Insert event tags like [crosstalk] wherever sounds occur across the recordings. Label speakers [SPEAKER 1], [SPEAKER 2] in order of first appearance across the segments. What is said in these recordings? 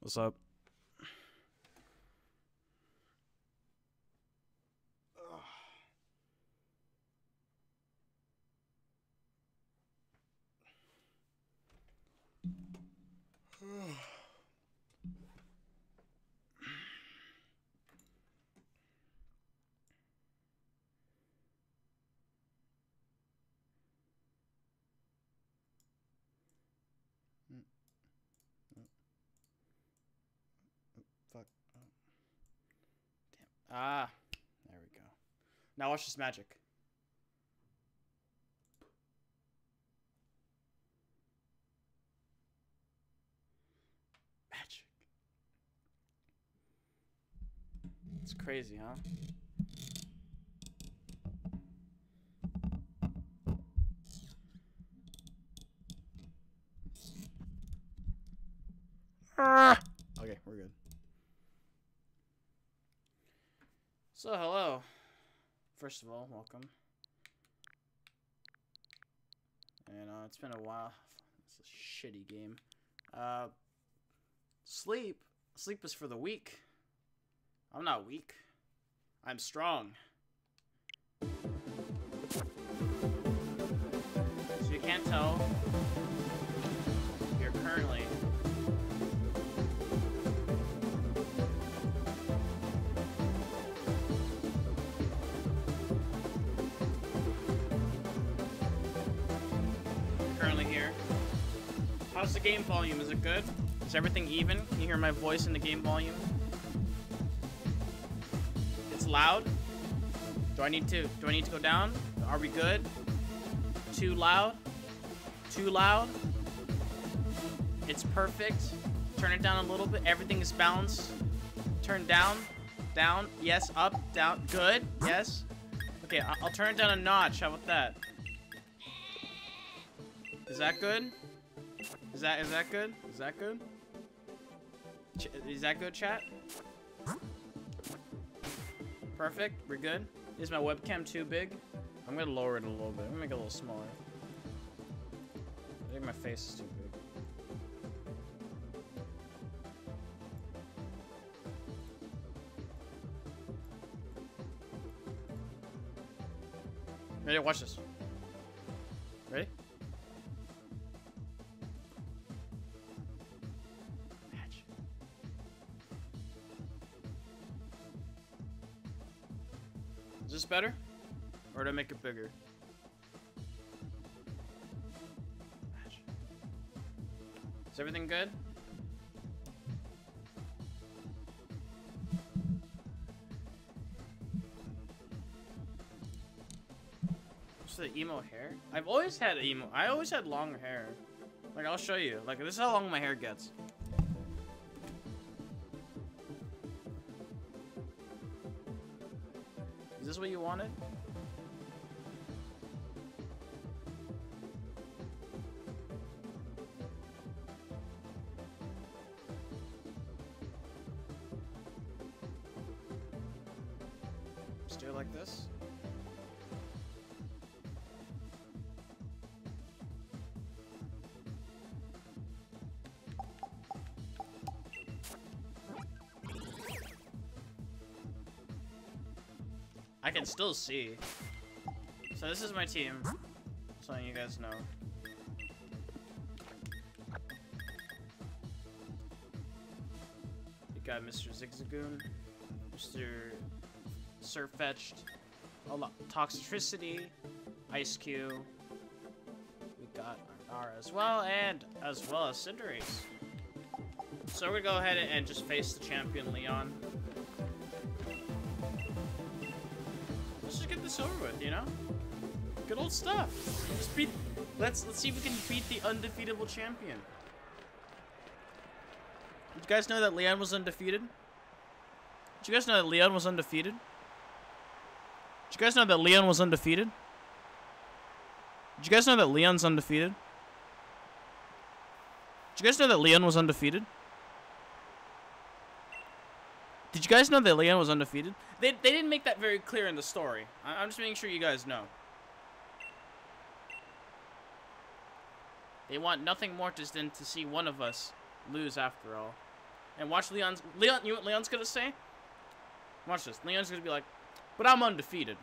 [SPEAKER 1] What's up? Ah, there we go. Now watch this magic. Magic. It's crazy, huh? Ah! Okay, we're good. So, hello. First of all, welcome. And uh, it's been a while. It's a shitty game. Uh, sleep. Sleep is for the weak. I'm not weak. I'm strong. So you can't tell. How's the game volume? Is it good? Is everything even? Can you hear my voice in the game volume? It's loud. Do I need to do I need to go down? Are we good? Too loud? Too loud? It's perfect. Turn it down a little bit. Everything is balanced. Turn down. Down. Yes. Up. Down. Good. Yes. Okay, I'll turn it down a notch. How about that? Is that good? Is that is that good? Is that good? Ch is that good, chat? Perfect. We're good. Is my webcam too big? I'm gonna lower it a little bit. I'm gonna make it a little smaller. I think my face is too big. Ready? Watch this. This better? Or to make it bigger? Is everything good? The emo hair? I've always had emo. I always had long hair. Like, I'll show you. Like, this is how long my hair gets. This what you wanted? Can still see. So this is my team. So you guys know. We got Mr. Zigzagoon, Mr. Sirfetch'd, Toxtricity, Ice Cube. We got Arnara as well, and as well as Cinderace. So we're gonna go ahead and just face the champion Leon. Get this over with, you know? Good old stuff. Just beat. Let's let's see if we can beat the undefeatable champion. Did you guys know that Leon was undefeated? Did you guys know that Leon was undefeated? Did you guys know that Leon was undefeated? Did you guys know that Leon's undefeated? Did you guys know that Leon was undefeated? Did you guys know that Leon was undefeated? They, they didn't make that very clear in the story. I, I'm just making sure you guys know. They want nothing more just than to see one of us lose after all. And watch Leon's Leon. You know what Leon's gonna say? Watch this. Leon's gonna be like, "But I'm undefeated."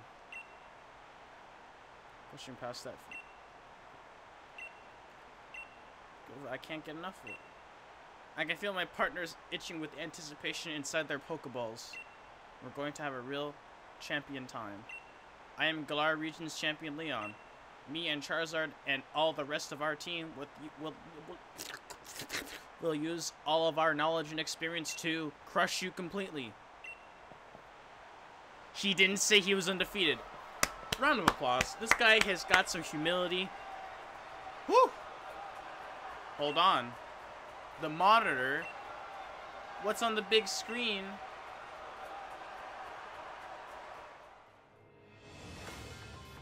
[SPEAKER 1] Pushing past that. I can't get enough of it. I can feel my partners itching with anticipation inside their Pokeballs. We're going to have a real champion time. I am Galar Region's champion Leon. Me and Charizard and all the rest of our team will, will, will, will use all of our knowledge and experience to crush you completely. He didn't say he was undefeated. Round of applause. This guy has got some humility. Woo! Hold on. The monitor. What's on the big screen?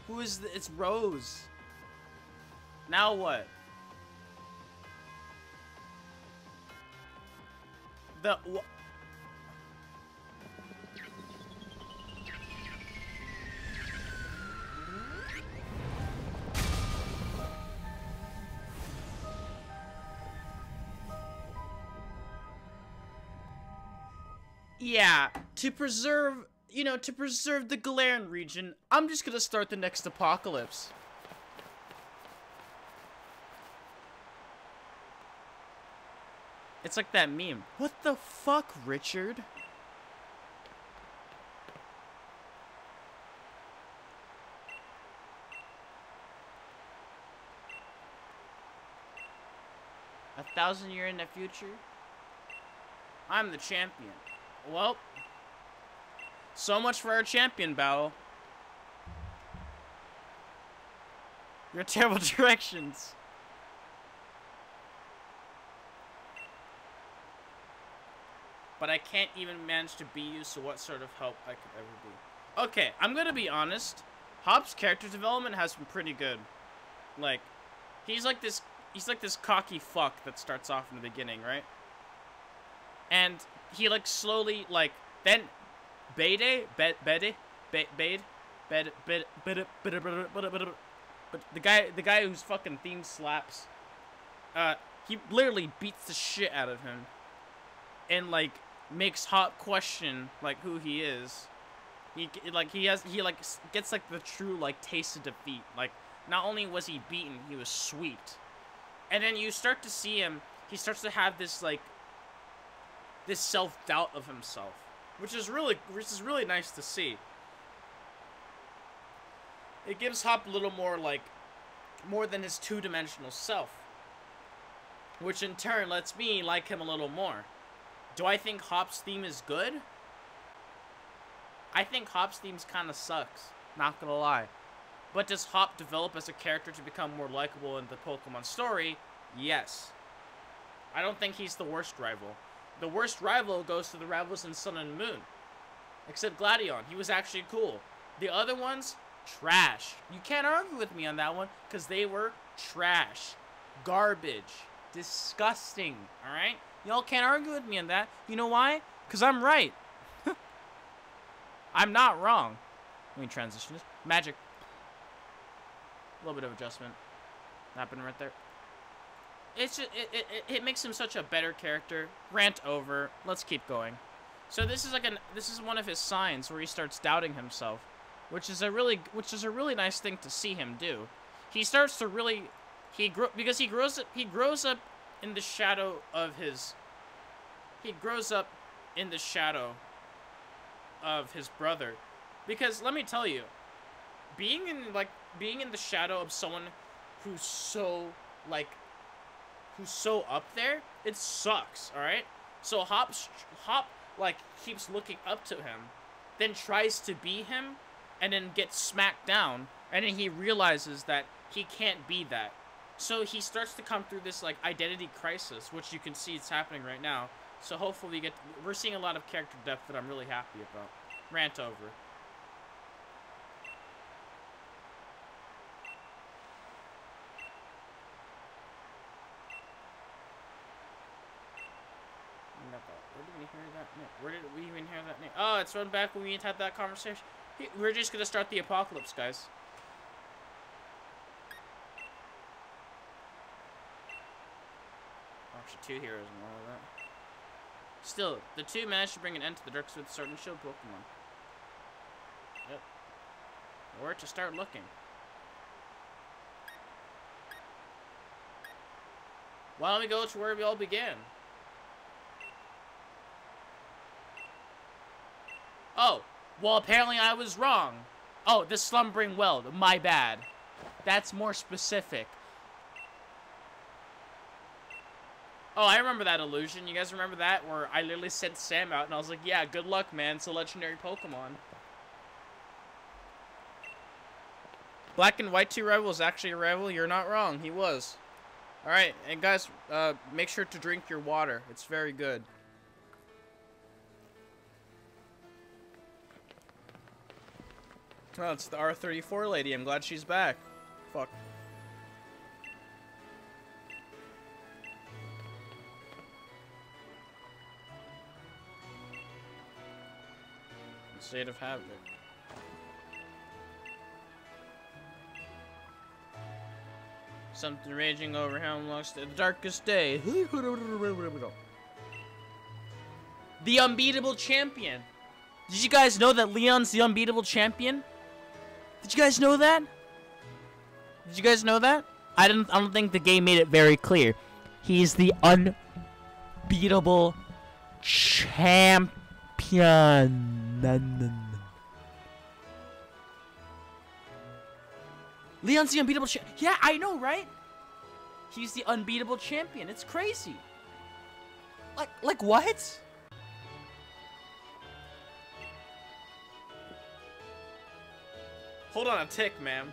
[SPEAKER 1] Who is the, it's Rose. Now what? The wh Yeah, to preserve, you know, to preserve the Galarian region, I'm just gonna start the next apocalypse. It's like that meme. What the fuck, Richard? A thousand year in the future? I'm the champion. Well, so much for our champion battle. Your [laughs] terrible directions. But I can't even manage to be you, so what sort of help I could ever be. Okay, I'm gonna be honest. Hop's character development has been pretty good. Like, he's like this, he's like this cocky fuck that starts off in the beginning, right? And he like slowly like then Bede Bede Bede Bede Bede Bede Bede Bede Bede but the guy the guy whose fucking theme slaps uh he literally beats the shit out of him and like makes Hop question like who he is. He like he has he like gets like the true like taste of defeat. Like not only was he beaten he was swept and then you start to see him he starts to have this like this self-doubt of himself, which is really which is really nice to see. It gives Hop a little more like more than his two-dimensional self, which in turn lets me like him a little more. Do I think Hop's theme is good? I think Hop's theme kind of sucks, not gonna lie. But does Hop develop as a character to become more likable in the Pokemon story? Yes. I don't think he's the worst rival. The worst rival goes to the rivals in Sun and Moon. Except Gladion. He was actually cool. The other ones, trash. You can't argue with me on that one, because they were trash. Garbage. Disgusting. Alright? Y'all can't argue with me on that. You know why? Because I'm right. [laughs] I'm not wrong. Let me transition this. Magic. A little bit of adjustment. Happened right there it's just, it, it, it makes him such a better character. Rant over. Let's keep going. So this is like an this is one of his signs where he starts doubting himself, which is a really which is a really nice thing to see him do. He starts to really he grow because he grows up he grows up in the shadow of his he grows up in the shadow of his brother because let me tell you being in like being in the shadow of someone who's so like who's so up there, it sucks, alright? So Hop, Hop, like, keeps looking up to him, then tries to be him, and then gets smacked down, and then he realizes that he can't be that. So he starts to come through this, like, identity crisis, which you can see it's happening right now. So hopefully we get, we're seeing a lot of character depth that I'm really happy about. Rant over. Where did we even hear that name? Oh, it's run back when we had that conversation. We're just gonna start the apocalypse, guys. Actually, two heroes and all of that. Still, the two managed to bring an end to the Dark with and Shield Pokemon. Yep. Or to start looking. Why don't we go to where we all began? Oh, well apparently I was wrong. Oh, the Slumbering Weald, my bad. That's more specific. Oh, I remember that illusion. You guys remember that? Where I literally sent Sam out and I was like, yeah, good luck, man. It's a legendary Pokemon. Black and White 2 rival is actually a rival. You're not wrong. He was. Alright, and guys, uh, make sure to drink your water. It's very good. Oh, it's the R34 lady. I'm glad she's back. Fuck. State of Havoc. Something raging over Hammerlocke's the darkest day. the unbeatable champion. Did you guys know that Leon's the unbeatable champion? Did you guys know that? Did you guys know that? I didn't. I don't think the game made it very clear. He's the unbeatable champion. Leon's the unbeatable champion. Yeah, I know, right? He's the unbeatable champion. It's crazy. Like, like what? Hold on a tick, ma'am.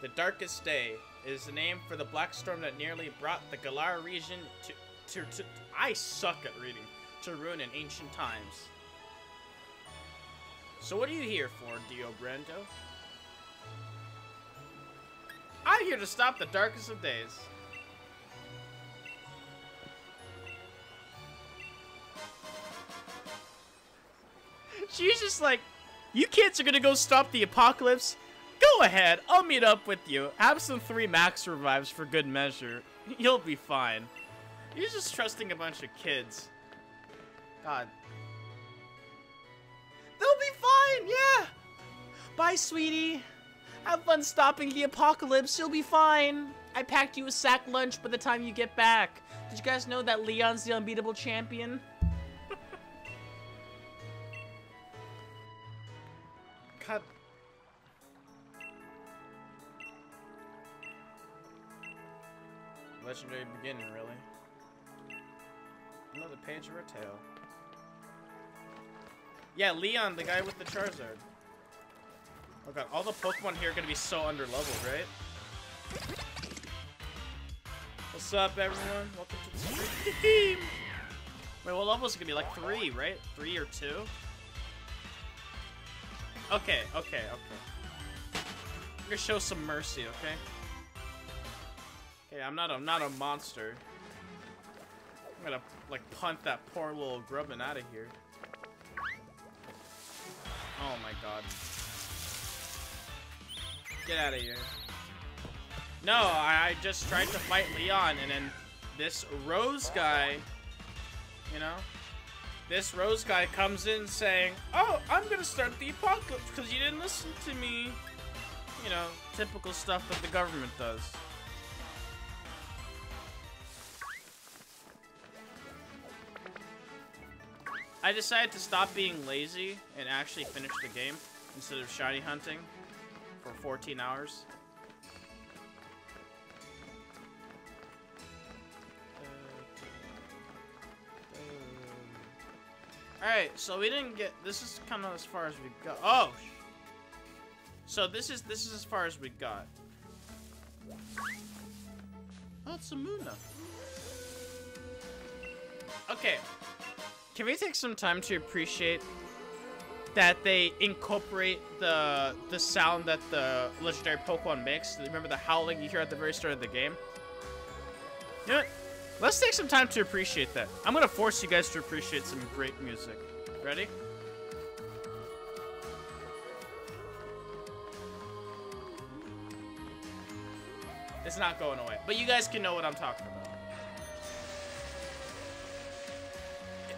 [SPEAKER 1] The Darkest Day is the name for the black storm that nearly brought the Galar region to, to, to, I suck at reading, to ruin in ancient times. So what are you here for, Dio Brando? I'm here to stop the darkest of days. [laughs] She's just like, you kids are gonna go stop the apocalypse? Go ahead, I'll meet up with you. Have some three max revives for good measure. [laughs] You'll be fine. You're just trusting a bunch of kids. God. They'll be fine, yeah! Bye, sweetie. Have fun stopping the apocalypse. You'll be fine. I packed you a sack lunch by the time you get back. Did you guys know that Leon's the unbeatable champion? Legendary beginning, really. Another page of her tale. Yeah, Leon, the guy with the Charizard. Oh god, all the Pokemon here are gonna be so underleveled, right? What's up, everyone? Welcome to the stream. Wait, what level is it gonna be? Like three, right? Three or two? Okay, okay, okay. I'm gonna show some mercy, okay? Okay, I'm not a, I'm not a monster. I'm gonna like punt that poor little grubbin out of here. Oh my god. Get out of here. No, I, I just tried to fight Leon and then this Rose guy, you know, this Rose guy comes in saying, Oh, I'm gonna start the apocalypse because you didn't listen to me. You know, typical stuff that the government does. I decided to stop being lazy and actually finish the game instead of shiny hunting for 14 hours. Uh, um, um. Alright, so we didn't get... This is kind of as far as we got. Oh! So this is this is as far as we got. Oh, it's a Munna. Okay. Can we take some time to appreciate that they incorporate the the sound that the legendary Pokemon makes? Remember the howling you hear at the very start of the game? You know what? Let's take some time to appreciate that. I'm gonna force you guys to appreciate some great music. Ready? It's not going away. But you guys can know what I'm talking about.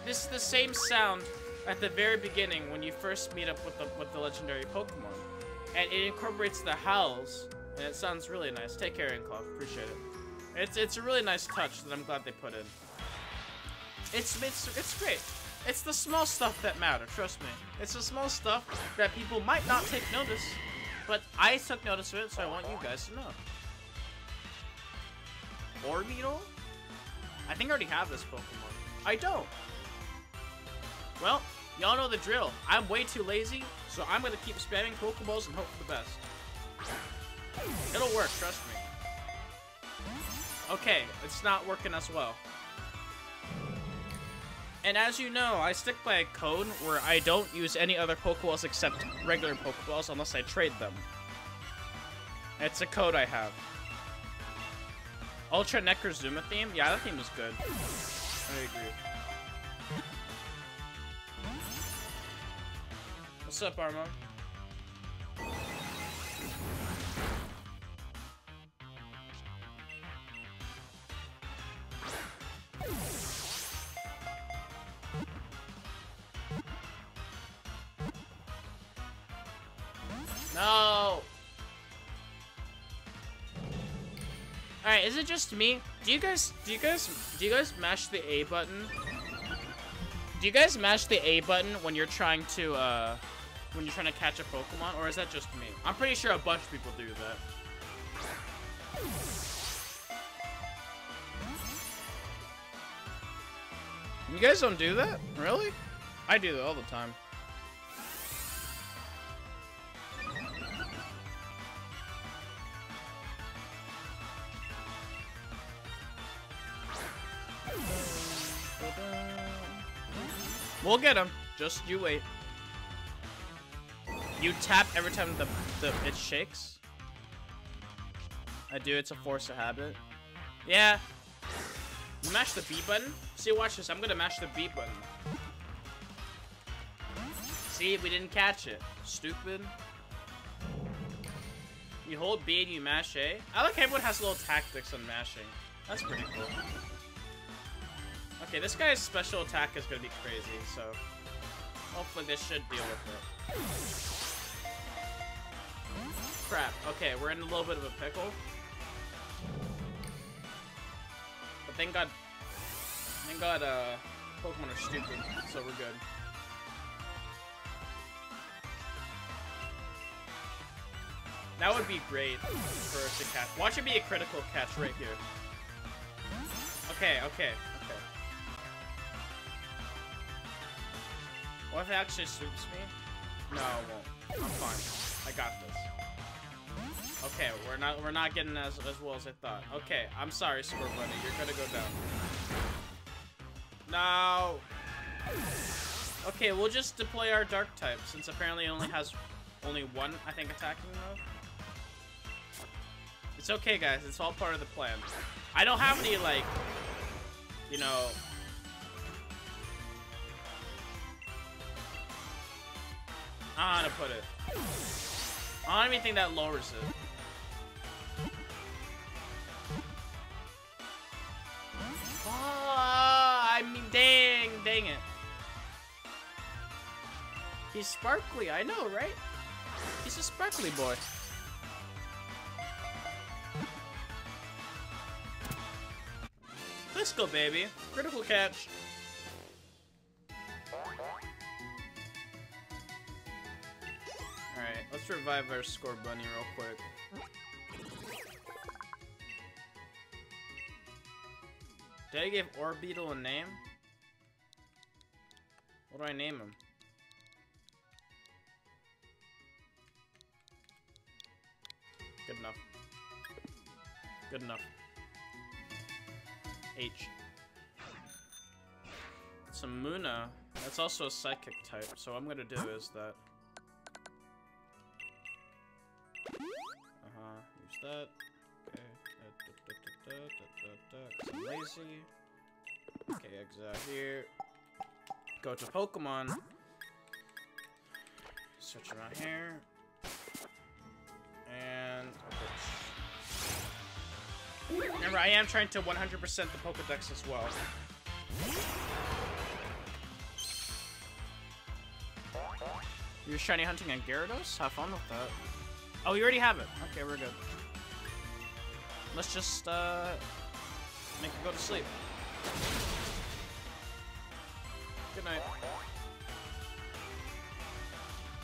[SPEAKER 1] This is the same sound at the very beginning when you first meet up with the with the legendary Pokemon, and it incorporates the howls, and it sounds really nice. Take care, Inkloff. Appreciate it. It's it's a really nice touch that I'm glad they put in. It's it's it's great. It's the small stuff that matter. Trust me. It's the small stuff that people might not take notice, but I took notice of it, so I want you guys to know. Orbeetle? I think I already have this Pokemon. I don't. Well, y'all know the drill. I'm way too lazy, so I'm gonna keep spamming Pokeballs and hope for the best. It'll work, trust me. Okay, it's not working as well. And as you know, I stick by a code where I don't use any other Pokeballs except regular Pokeballs unless I trade them. It's a code I have. Ultra Necrozma theme? Yeah, that theme is good. I agree. What's up, Armo? No! Alright, is it just me? Do you guys, do you guys, do you guys mash the A button? Do you guys mash the A button when you're trying to, uh, when you're trying to catch a Pokemon? Or is that just me? I'm pretty sure a bunch of people do that. You guys don't do that? Really? I do that all the time. We'll get him. Just you wait. You tap every time the, the it shakes. I do. It's a force of habit. Yeah. You mash the B button. See, watch this. I'm gonna mash the B button. See, if we didn't catch it. Stupid. You hold B and you mash A. I like everyone has little tactics on mashing. That's pretty cool. Okay, this guy's special attack is gonna be crazy, so hopefully this should deal with it. Crap. Okay, we're in a little bit of a pickle. But thank God, thank God, uh, Pokemon are stupid, so we're good. That would be great for us to catch. Watch it be a critical catch right here. Okay, okay. Okay. What if it actually swoops me? No, it won't. I'm fine. I got this. Okay, we're not we're not getting as as well as I thought. Okay, I'm sorry, Scorbunny. You're gonna go down. No. Okay, we'll just deploy our dark type since apparently it only has only one, I think, attacking move. It's okay, guys. It's all part of the plan. I don't have any like, you know, I don't know how to put it. I don't even think that lowers it. Oh, I mean, dang, dang it. He's sparkly, I know, right? He's a sparkly boy. Let's go, baby. Critical catch. Alright, let's revive our Scorbunny real quick. Did I give Orbeetle a name? What do I name him? Good enough. Good enough. H. It's a Munna. That's also a psychic type, so what I'm gonna do is that Uh-huh, use that da, da, da, lazy. Okay, exile here. Go to Pokemon. Search around here. And... Remember, I am trying to 100% the Pokedex as well. You're shiny hunting on Gyarados? Have fun with that. Oh, you already have it. Okay, we're good. Let's just, uh, make it go to sleep. Good night.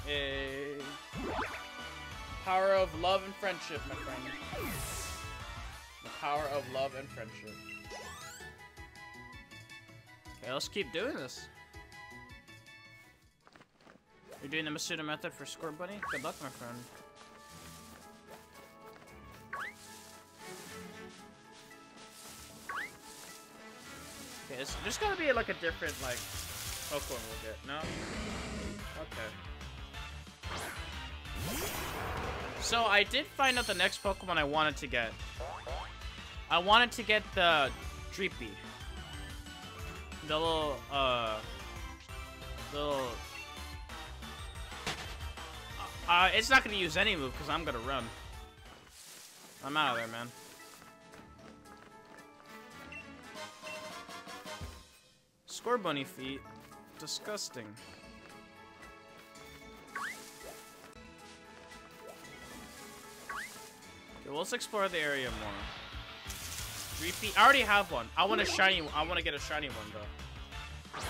[SPEAKER 1] A power of love and friendship, my friend. The power of love and friendship. Okay, let's keep doing this. You're doing the Masuda method for Scorbunny? Good luck, my friend. Okay, it's just gotta be like a different, like, Pokemon we'll get, no? Okay. So, I did find out the next Pokemon I wanted to get. I wanted to get the Dreepy. The little, uh... Little... Uh, it's not gonna use any move, because I'm gonna run. I'm out of there, man. Scorbunny feet. Disgusting. Okay, let's explore the area more. Repeat. I already have one. I want a shiny. one. I want to get a shiny one though.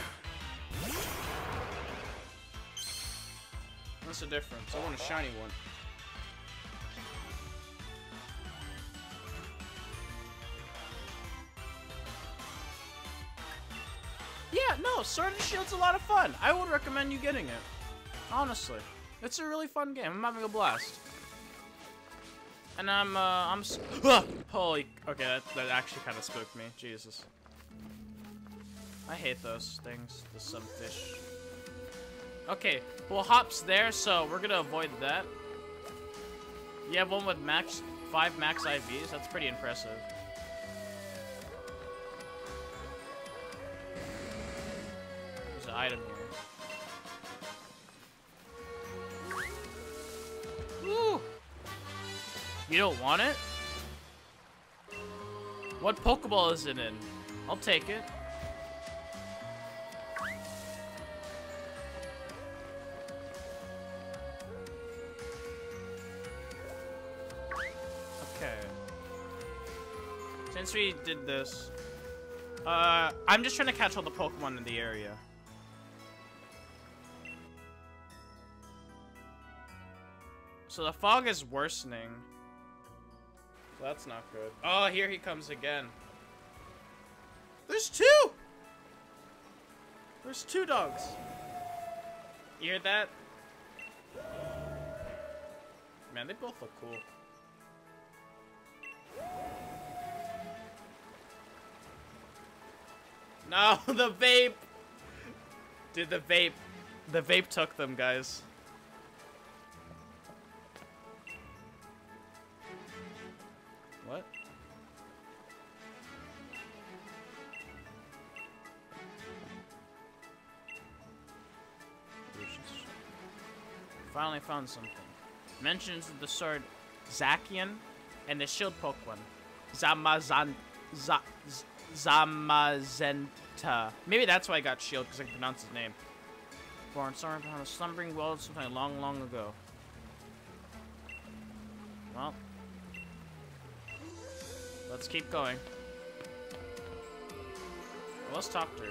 [SPEAKER 1] What's the difference? I want a shiny one. Sword and Shield's a lot of fun. I would recommend you getting it. Honestly. It's a really fun game. I'm having a blast. And I'm, uh, I'm... Holy... Okay, that, that actually kind of spooked me. Jesus. I hate those things. The sunfish. Okay, well, Hop's there, so we're gonna avoid that. You have one with max... Five max IVs? That's pretty impressive. Item here. You don't want it? What Pokeball is it in? I'll take it. Okay. Since we did this, uh, I'm just trying to catch all the Pokemon in the area. So the fog is worsening. That's not good. Oh, here he comes again. There's two! There's two dogs. You hear that? Man, they both look cool. No, [laughs] the vape! Dude, the vape. The vape took them, guys. What? Finally found something. Mentions the sword Zacian and the shield Pokemon. Zamazan... Zamazenta. Maybe that's why I got shield, because I can pronounce his name. Born somewhere behind a slumbering world sometime long, long ago. Well, Let's keep going. Let's talk to her.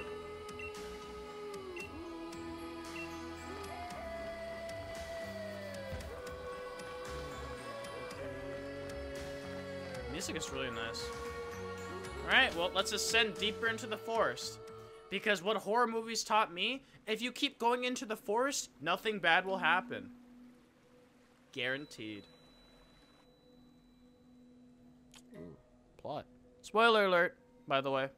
[SPEAKER 1] Music is really nice. Alright, well, let's ascend deeper into the forest. Because what horror movies taught me, if you keep going into the forest, nothing bad will happen. Guaranteed. Ooh plot. Spoiler alert, by the way.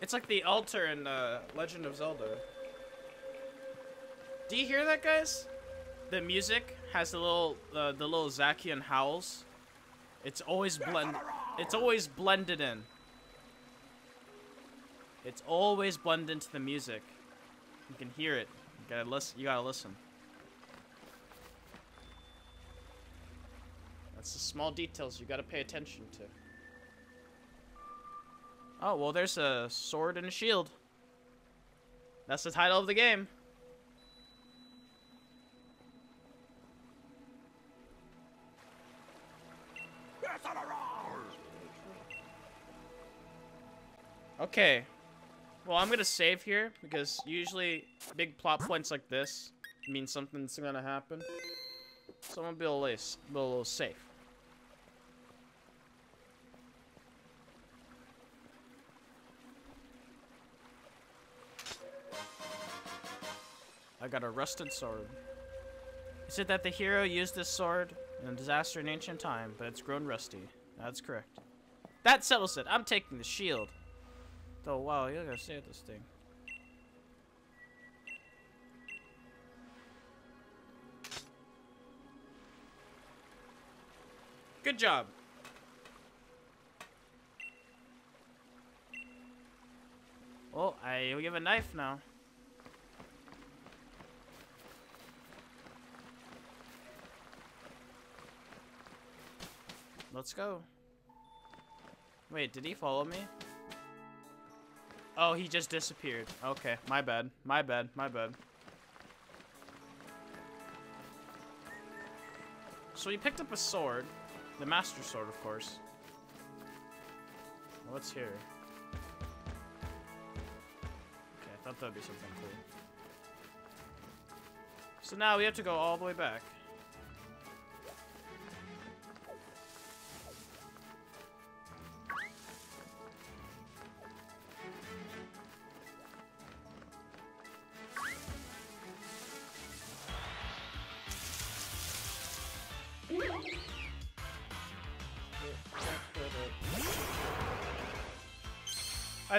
[SPEAKER 1] It's like the altar in uh, Legend of Zelda. Do you hear that, guys? The music has the little uh, the little Zacian howls. It's always blend. It's always blended in. It's always blended into the music. You can hear it. You gotta listen. You gotta listen. That's the small details you gotta pay attention to. Oh, well, there's a sword and a shield. That's the title of the game. Okay. Well, I'm gonna save here because usually big plot points like this mean something's gonna happen. So I'm gonna be a little, be a little safe. I got a rusted sword. Is it that the hero used this sword in a disaster in ancient time, but it's grown rusty? That's correct. That settles it. I'm taking the shield. Oh, wow, you gotta save this thing. Good job. Oh, I we have a knife now. Let's go. Wait, did he follow me? Oh, he just disappeared. Okay, my bad. My bad. My bad. So he picked up a sword. The Master Sword, of course. What's here? Okay, I thought that'd be something cool. So now we have to go all the way back.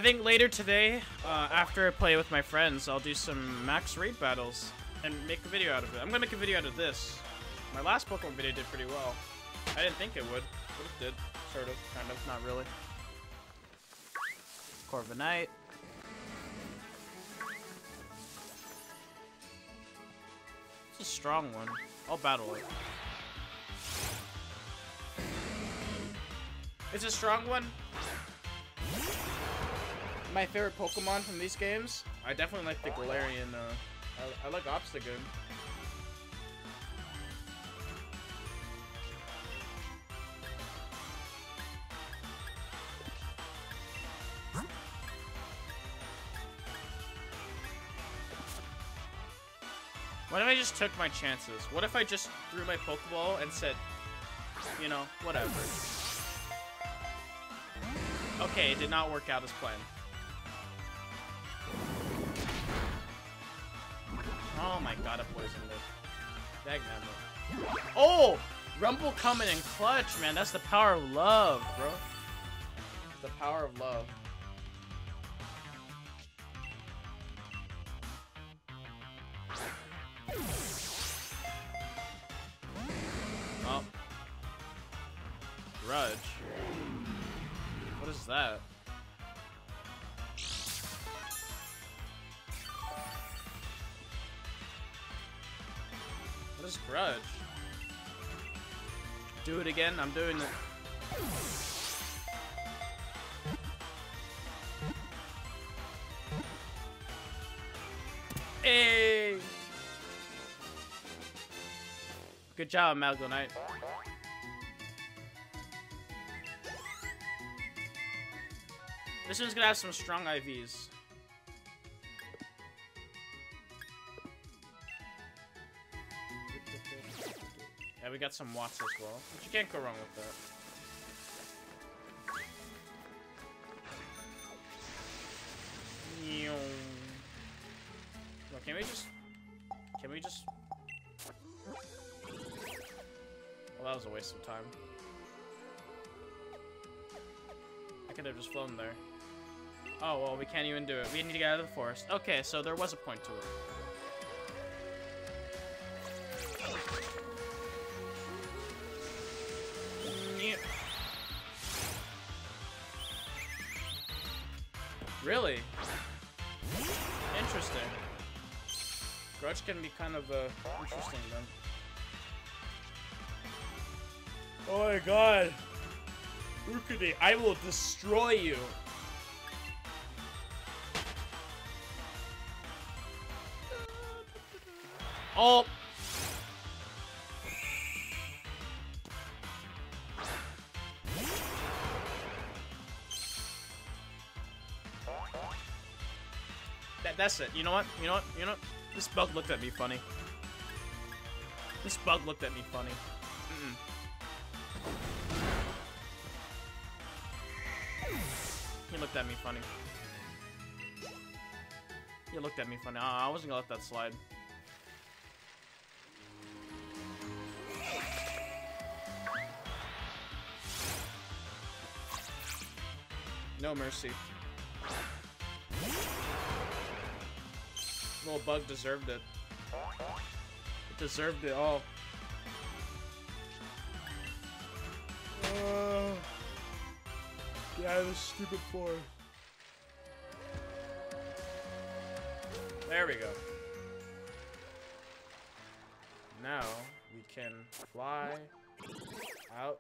[SPEAKER 1] Think later today, uh, after I play with my friends, I'll do some max raid battles and make a video out of it. I'm gonna make a video out of this. My last Pokemon video did pretty well. I didn't think it would, but it did. Sort of, kind of, not really. Corviknight. It's a strong one. I'll battle it. It's a strong one my favorite Pokemon from these games, I definitely like the Galarian. Uh, I, I like Obstagoon. What if I just took my chances? What if I just threw my Pokeball and said, you know, whatever. Okay, it did not work out as planned. Oh my god, I poisoned it. Dagnabbit. Oh! Rumble coming in clutch, man. That's the power of love, bro. The power of love. Oh. Grudge. What is that? What is Grudge? Do it again? I'm doing it. Hey! Good job, Malgo Knight. This one's gonna have some strong IVs. Got some Watts as well. But you can't go wrong with that. Well, can we just... Can we just... Well, that was a waste of time. I could have just flown there. Oh, well, we can't even do it. We need to get out of the forest. Okay, so there was a point to it. kind of uh, interesting then. Oh my god! Ukudi, I will destroy you! Oh! That's it. You know what? You know what? You know what? This bug looked at me funny. This bug looked at me funny. Mm -mm. He looked at me funny. He looked at me funny. I wasn't gonna let that slide. No mercy. Little bug deserved it. It deserved it all. Uh, get out of this stupid floor. There we go. Now we can fly out.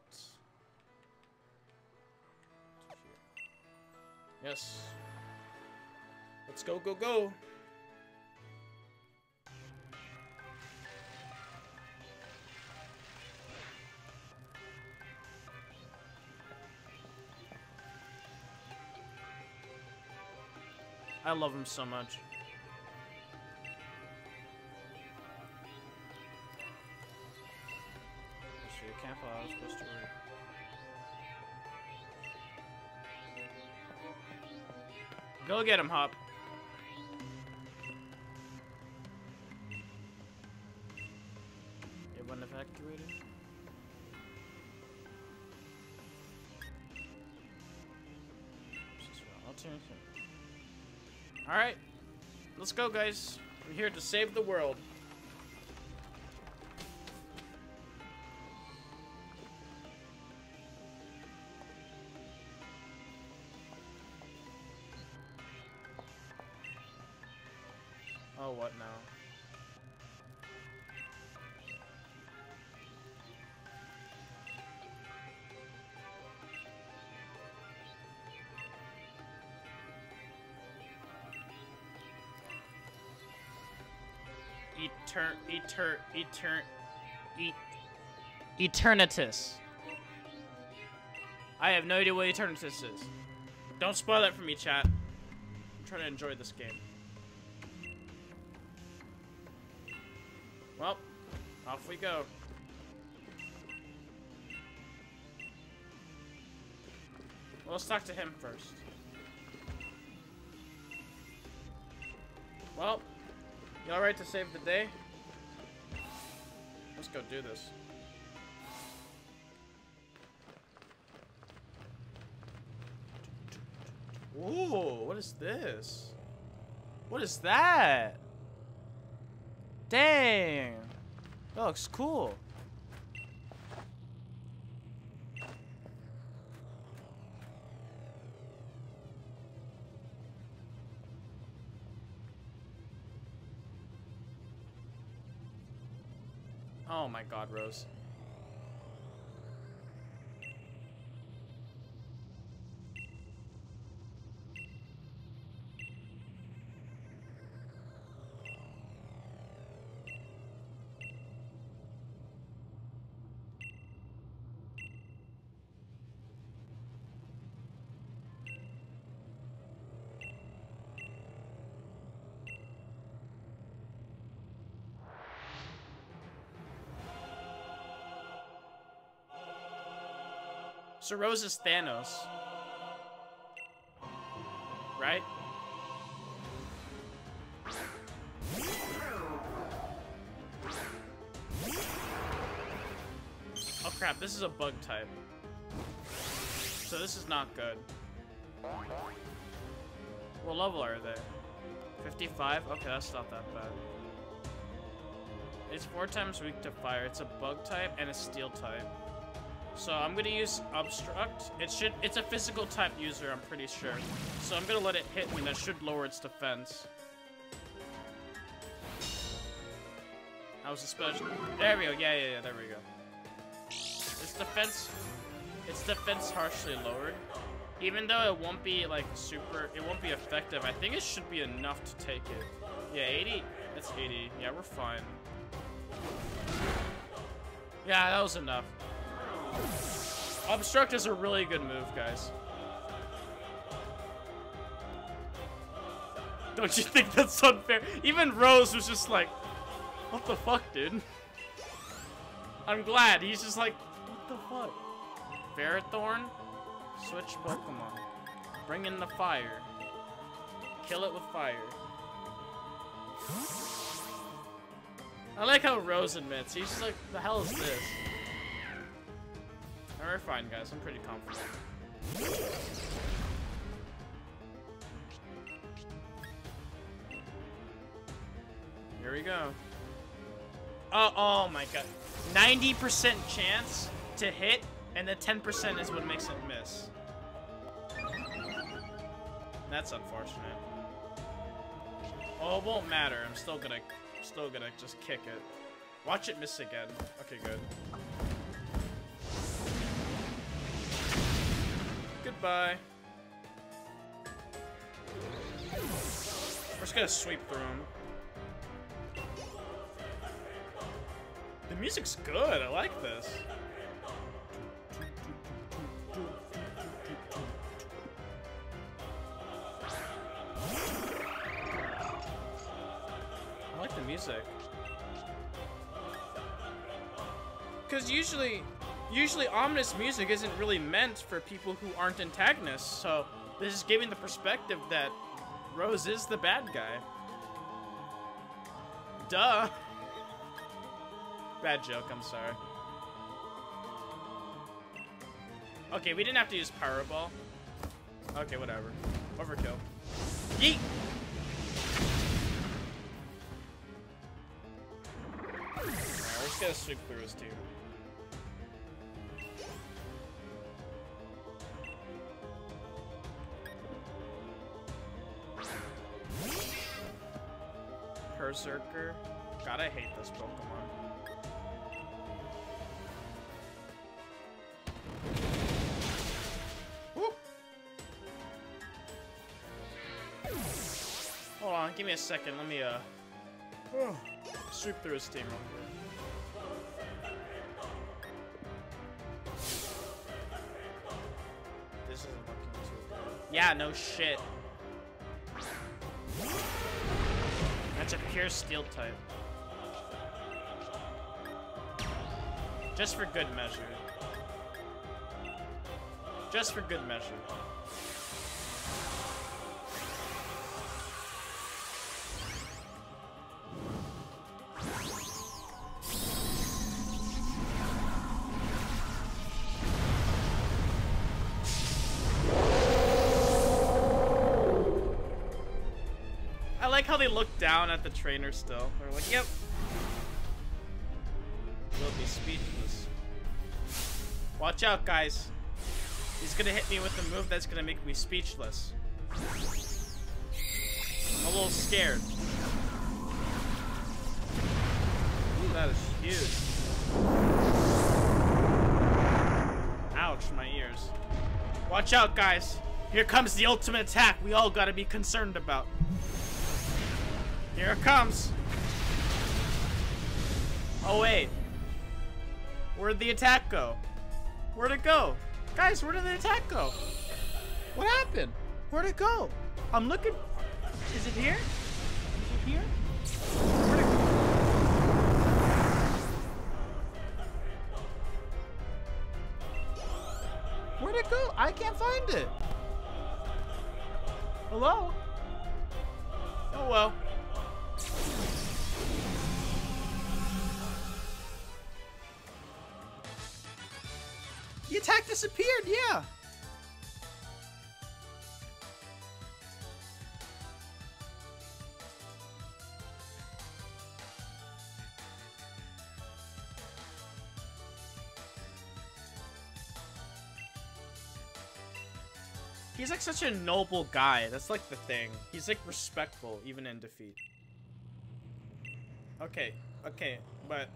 [SPEAKER 1] Yes. Let's go, go, go. I love him so much. See, I was supposed to read. Go get him, Hop. Go, guys. We're here to save the world. Etern, etern, etern, et, Eternatus. I have no idea what Eternatus is. Don't spoil that for me, chat. I'm trying to enjoy this game. Well, off we go. Well, let's talk to him first. Well, you alright to save the day? Let's go do this. Ooh, what is this? What is that? Dang. That looks cool. God, Rose. So Rose is Thanos. Right? Oh crap, this is a bug type. So this is not good. What level are they? 55? Okay, that's not that bad. It's four times weak to fire. It's a bug type and a steel type. So I'm gonna use obstruct. It should it's a physical type user, I'm pretty sure. So I'm gonna let it hit me, that should lower its defense. Was a special there we go, yeah, yeah, yeah, there we go. Its defense its defense harshly lowered. Even though it won't be like super it won't be effective, I think it should be enough to take it. Yeah, 80 that's 80. Yeah, we're fine. Yeah, that was enough. Obstruct is a really good move, guys. Don't you think that's unfair? Even Rose was just like, what the fuck, dude? I'm glad. He's just like, what the fuck? Ferrothorn? Switch Pokemon. Bring in the fire. Kill it with fire. I like how Rose admits. He's just like, the hell is this? We're fine, guys. I'm pretty confident. Here we go. Oh, oh my god. 90% chance to hit, and the 10% is what makes it miss. That's unfortunate. Oh, it won't matter. I'm still gonna, still gonna just kick it. Watch it miss again. Okay, good. Goodbye. We're just gonna sweep through them. The music's good. I like this. I like the music. Because usually, usually ominous music isn't really meant for people who aren't antagonists, so this is giving the perspective that Rose is the bad guy. Duh. Bad joke, I'm sorry. Okay, we didn't have to use Powerball. Okay, whatever. Overkill. Yeet! Alright, we're just gonna sweep through this, team. Perrserker. God, I hate this Pokemon. Woo! Hold on, give me a second. Let me, uh, sweep through his team real quick. This isn't looking too good. Yeah, no shit. A pure steel type. Just for good measure. Just for good measure. At the trainer still. They're like, yep. We'll be speechless. Watch out, guys. He's gonna hit me with a move that's gonna make me speechless. I'm a little scared. Ooh, that is huge. Ouch, my ears. Watch out, guys. Here comes the ultimate attack we all gotta be concerned about. Here it comes. Oh, wait. Where'd the attack go? Where'd it go? Guys, where did the attack go? What happened? Where'd it go? I'm looking. Is it here? Is it here? Where'd it Where'd it go? I can't find it. Disappeared, yeah. He's like such a noble guy. That's like the thing. He's like respectful even in defeat. Okay, okay, but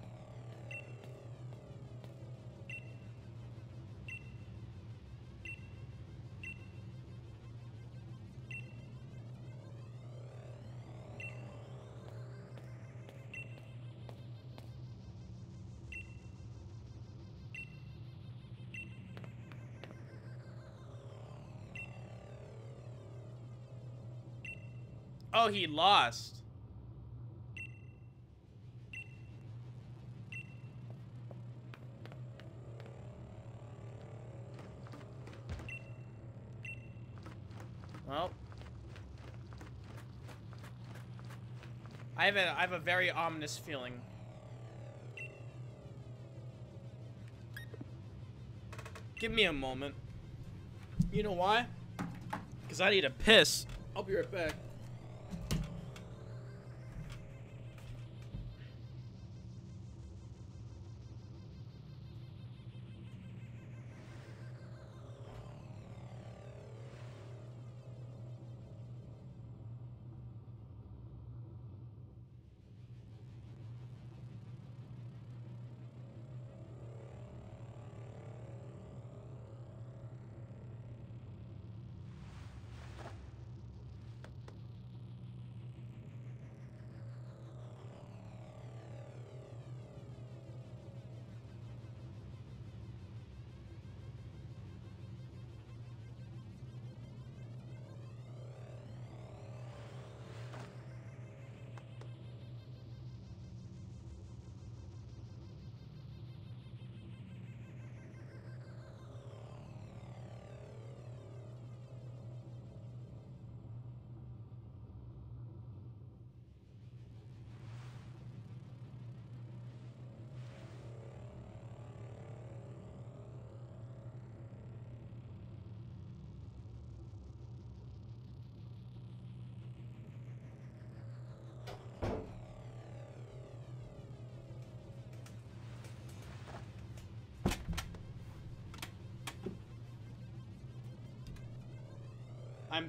[SPEAKER 1] Oh, he lost. Well. I have a I have a very ominous feeling. Give me a moment. You know why? Because I need a piss. I'll be right back.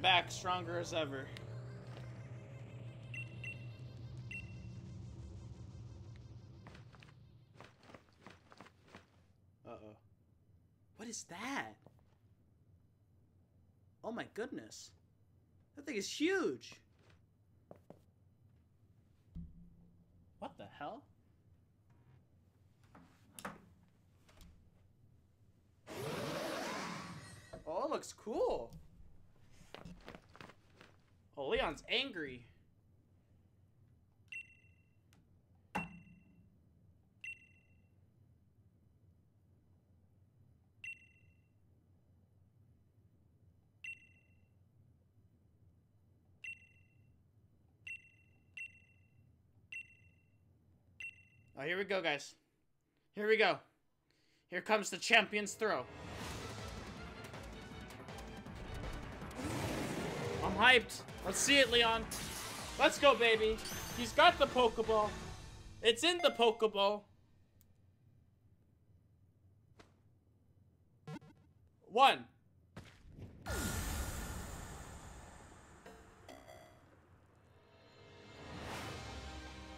[SPEAKER 1] Back, stronger as ever. Uh-oh. What is that? Oh my goodness. That thing is huge. What the hell? Oh, it looks cool. Oh, angry. Oh, here we go, guys. Here we go. Here comes the champion's throw. Hyped. Let's see it, Leon. Let's go, baby. He's got the Pokeball. It's in the Pokeball. One.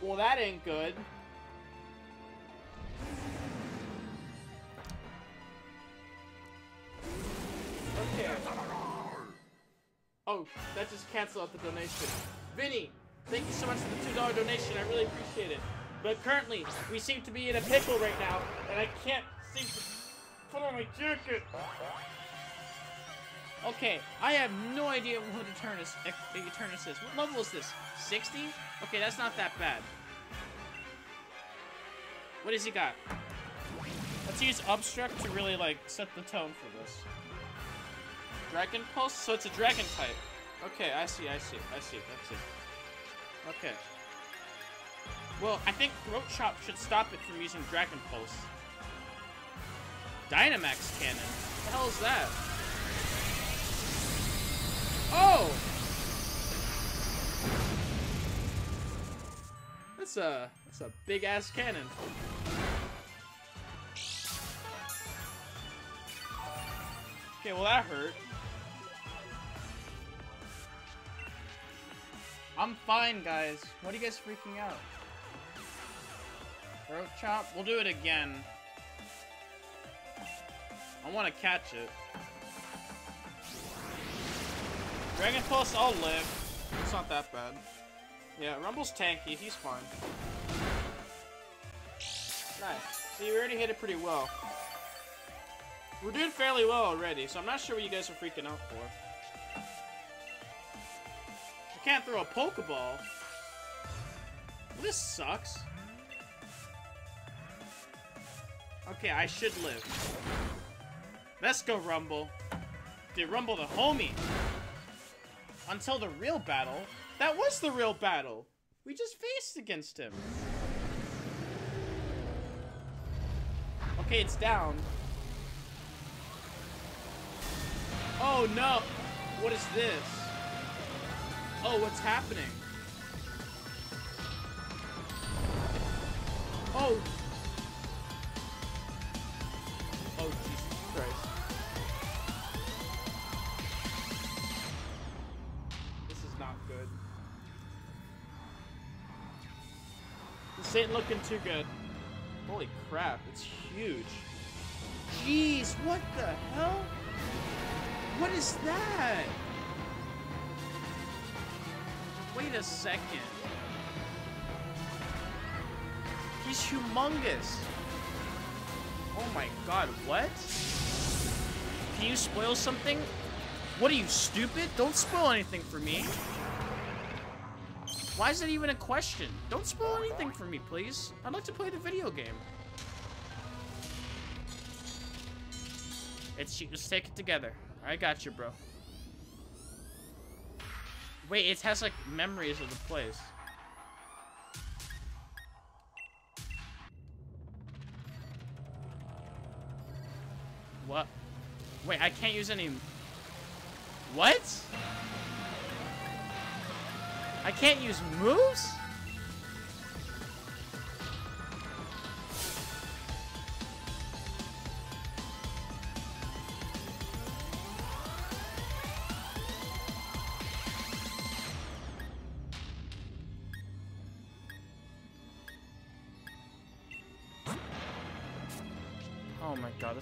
[SPEAKER 1] Well, that ain't good. Oh, that just canceled out the donation. Vinny, thank you so much for the $2 donation. I really appreciate it. But currently, we seem to be in a pickle right now, and I can't seem to put on my jacket. Okay, I have no idea what Eternus, eh, Eternus is. What level is this? 60? Okay, that's not that bad. What does he got? Let's use Obstruct to really, like, set the tone for this. Dragon Pulse? So it's a Dragon type. Okay, I see, I see, I see, I see. Okay. Well, I think Throat Chop should stop it from using Dragon Pulse. Dynamax Cannon? What the hell is that? Oh! That's a, that's a big-ass cannon. Okay, well that hurt. I'm fine, guys. What are you guys freaking out? Throat chop? We'll do it again. I want to catch it. Dragon Pulse, I'll live. It's not that bad. Yeah, Rumble's tanky. He's fine. Nice. See, we already hit it pretty well. We're doing fairly well already, so I'm not sure what you guys are freaking out for. I can't throw a Pokeball. This sucks. Okay, I should live. Let's go, Rumble. Dude, Rumble the homie. Until the real battle. That was the real battle. We just faced against him. Okay, it's down. Oh no! What is this? Oh, what's happening? Oh! Oh, Jesus Christ. This is not good. This ain't looking too good. Holy crap, it's huge. Jeez, what the hell? What is that? Wait a second. He's humongous. Oh my god, what? Can you spoil something? What are you, stupid? Don't spoil anything for me. Why is that even a question? Don't spoil anything for me, please. I'd like to play the video game. It's let's take it together. I got you, bro. Wait, it has like memories of the place. What? Wait, I can't use any... What? I can't use moves?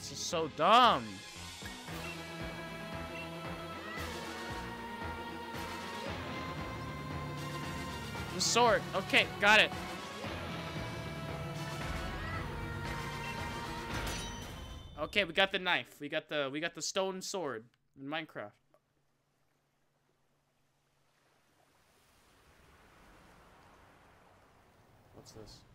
[SPEAKER 1] This is so dumb. The sword. Okay, got it. Okay, we got the knife. We got the we got the stone sword in Minecraft. What's this?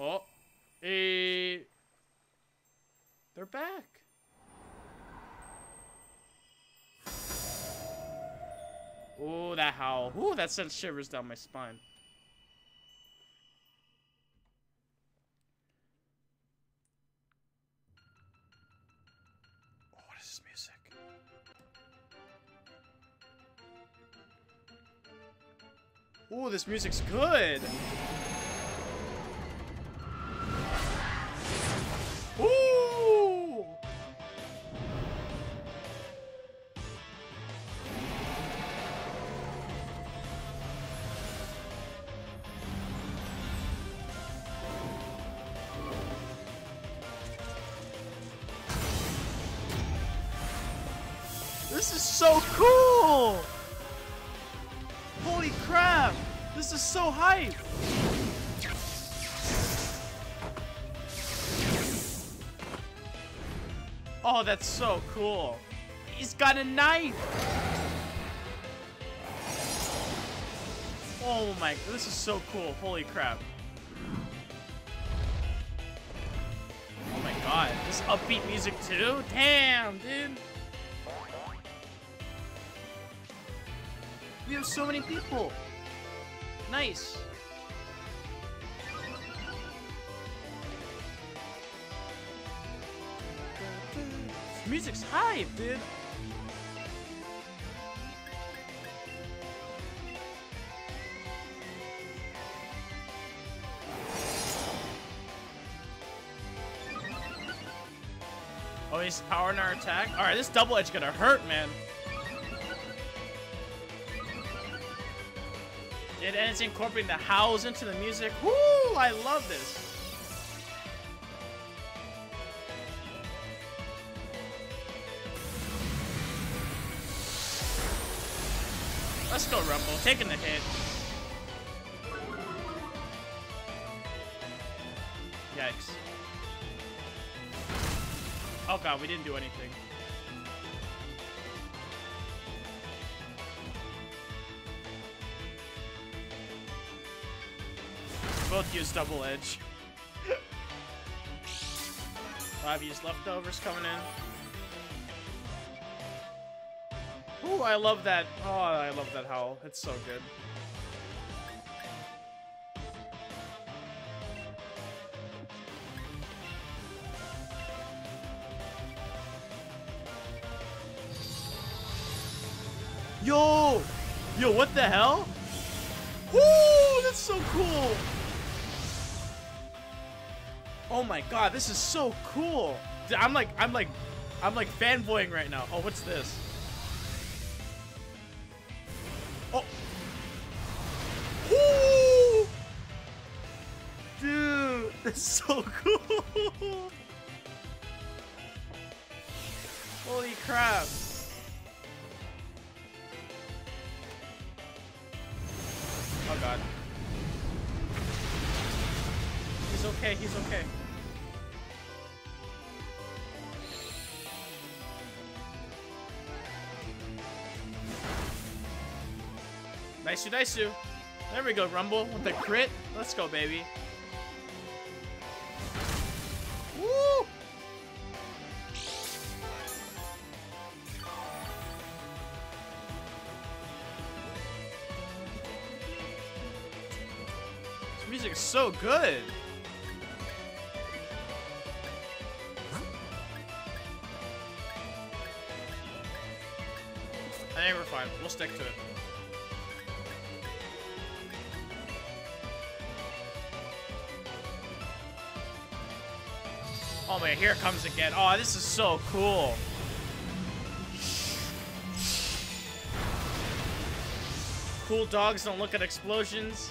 [SPEAKER 1] Oh. Oh. Eh. They're back. Ooh, that howl. Ooh, that sent shivers down my spine. Oh, what is this music? Ooh, this music's good. Oh, that's so cool. He's got a knife! Oh my, this is so cool. Holy crap. Oh my god, this upbeat music too? Damn, dude. We have so many people. Nice. Music's hype, dude. Oh, he's powering our attack? Alright, this double edge gonna hurt, man. It ends incorporating the howls into the music. Woo! I love this. Rumble. Taking the hit. Yikes. Oh god, we didn't do anything. Both use double edge. [laughs] Five use leftovers coming in. I love that. Oh, I love that howl. It's so good. Yo! Yo, what the hell? Woo! That's so cool! Oh my god, this is so cool! I'm like, I'm like, I'm like fanboying right now. Oh, what's this? Cool! [laughs] Holy crap! Oh god. He's okay, he's okay. Nice you, nice you. There we go, Rumble with the crit. Let's go, baby. Good. I think we're fine. We'll stick to it. Oh man, here it comes again. Oh, this is so cool. Cool dogs don't look at explosions.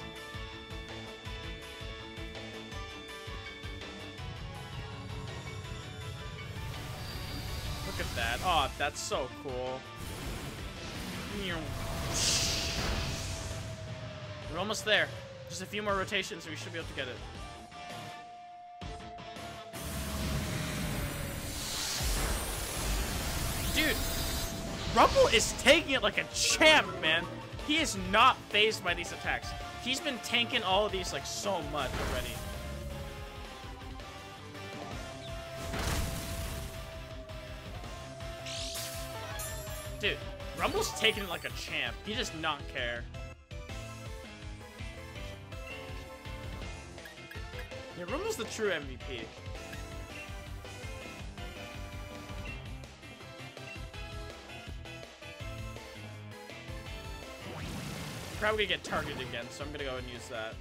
[SPEAKER 1] That's so cool. We're almost there. Just a few more rotations and we should be able to get it. Dude, Rumble is taking it like a champ, man. He is not phased by these attacks. He's been tanking all of these like so much already. Taking it like a champ. He does not care. Yeah, Rumble's the true MVP. Probably gonna get targeted again, so I'm gonna go and use that.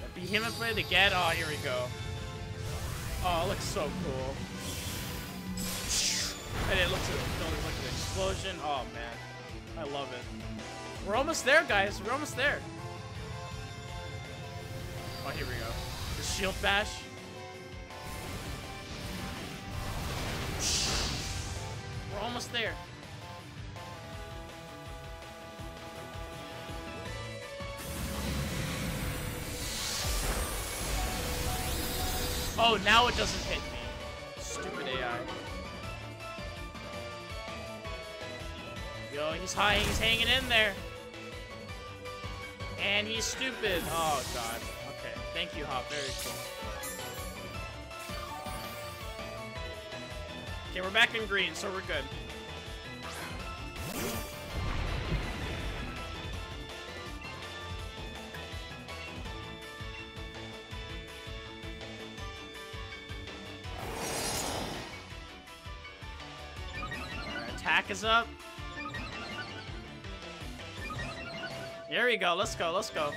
[SPEAKER 1] That Behemoth Blade again? Oh, here we go. Oh, it looks so cool. And it looks it looks like an explosion. Oh, man. I love it. We're almost there, guys. We're almost there. Oh, here we go. The shield bash. We're almost there. Oh, now it doesn't hit he's high, he's hanging in there. And he's stupid. Oh, God. Okay. Thank you, Hop. Very cool. Okay, we're back in green, so we're good. Attack is up. We go. Let's go. Let's go.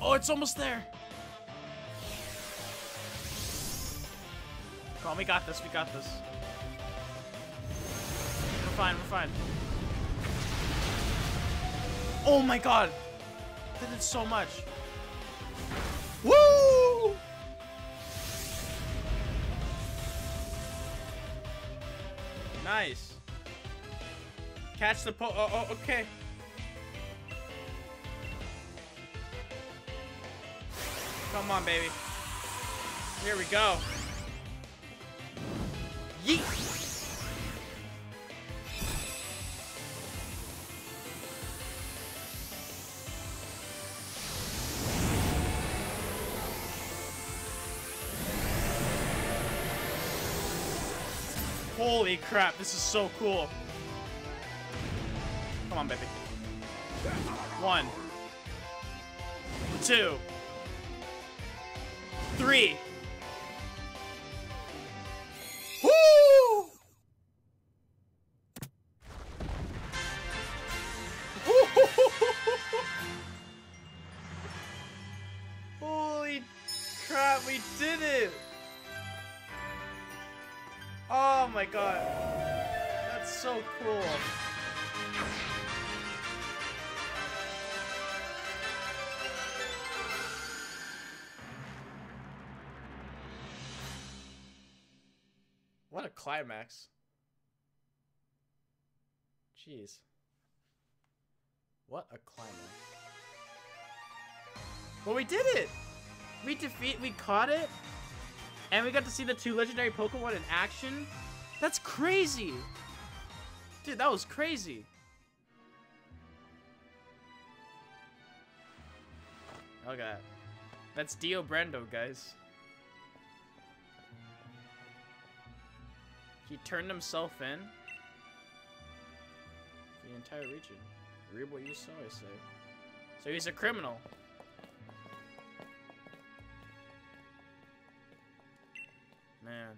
[SPEAKER 1] Oh, it's almost there. Come on, we got this. We got this. We're fine. We're fine. Oh my god. That did so much. Woo! Nice. Catch the po- oh, oh, okay. Come on, baby. Here we go. Yeet! Holy crap, this is so cool. On, baby. One. Two. Three. Climax. Jeez. What a climax. Well, we did it! We defeat- we caught it? And we got to see the two legendary Pokemon in action? That's crazy! Dude, that was crazy. That. That's Dio Brando, guys. Turned himself in for the entire region. Read what you saw, I say. So he's a criminal. Man.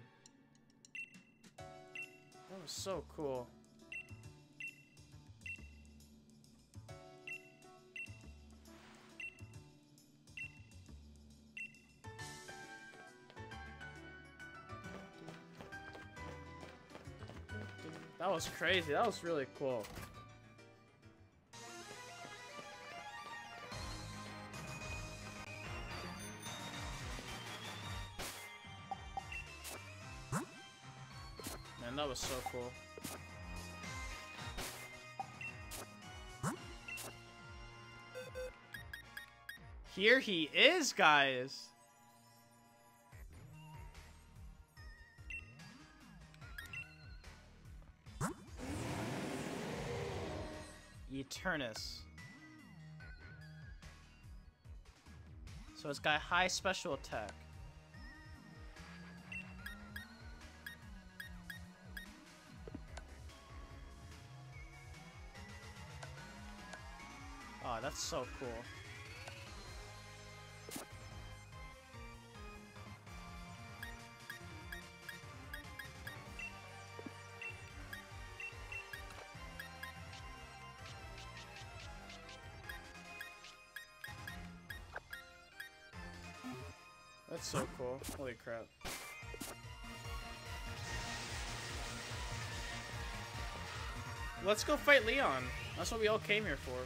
[SPEAKER 1] That was so cool. Was crazy. That was really cool. Man, that was so cool. Here he is, guys. Eternus. So it's got high special attack. Oh, that's so cool. That's so cool. Holy crap. Let's go fight Leon. That's what we all came here for.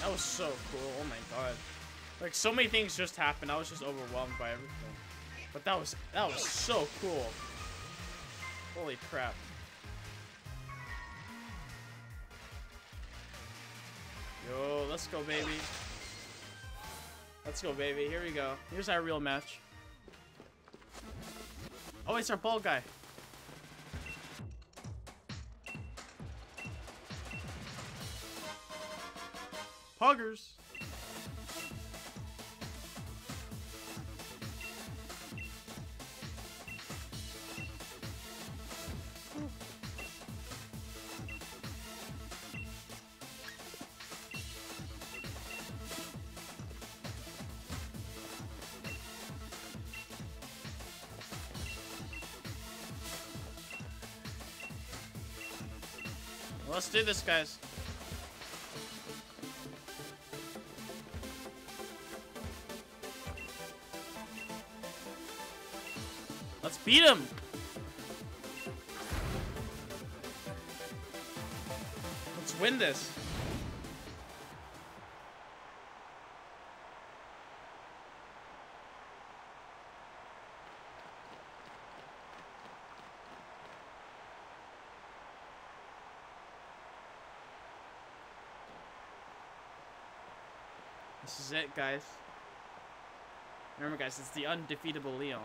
[SPEAKER 1] That was so cool. Oh my god. Like so many things just happened. I was just overwhelmed by everything. But that was that was so cool. Holy crap. Yo, let's go, baby. Let's go, baby. Here we go. Here's our real match. Oh, it's our ball guy. Poggers. Do this, guys. Let's beat him! Let's win this. This is it, guys. Remember, guys, it's the undefeatable Leon.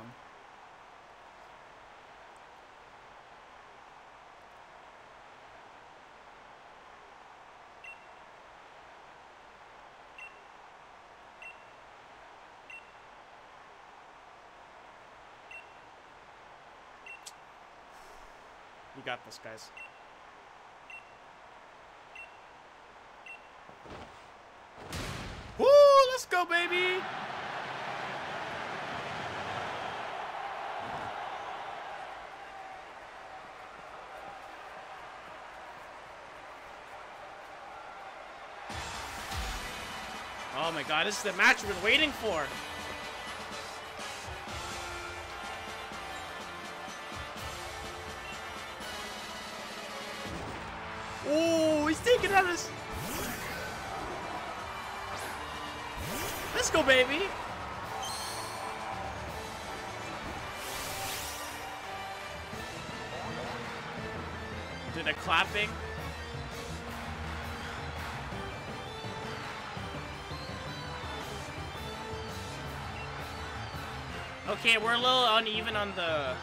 [SPEAKER 1] You got this, guys. Woo! Let's go, baby! Oh my god, this is the match we've been waiting for! Oh, he's taking out his... Let's go, baby! Do the clapping. Okay, we're a little uneven on the...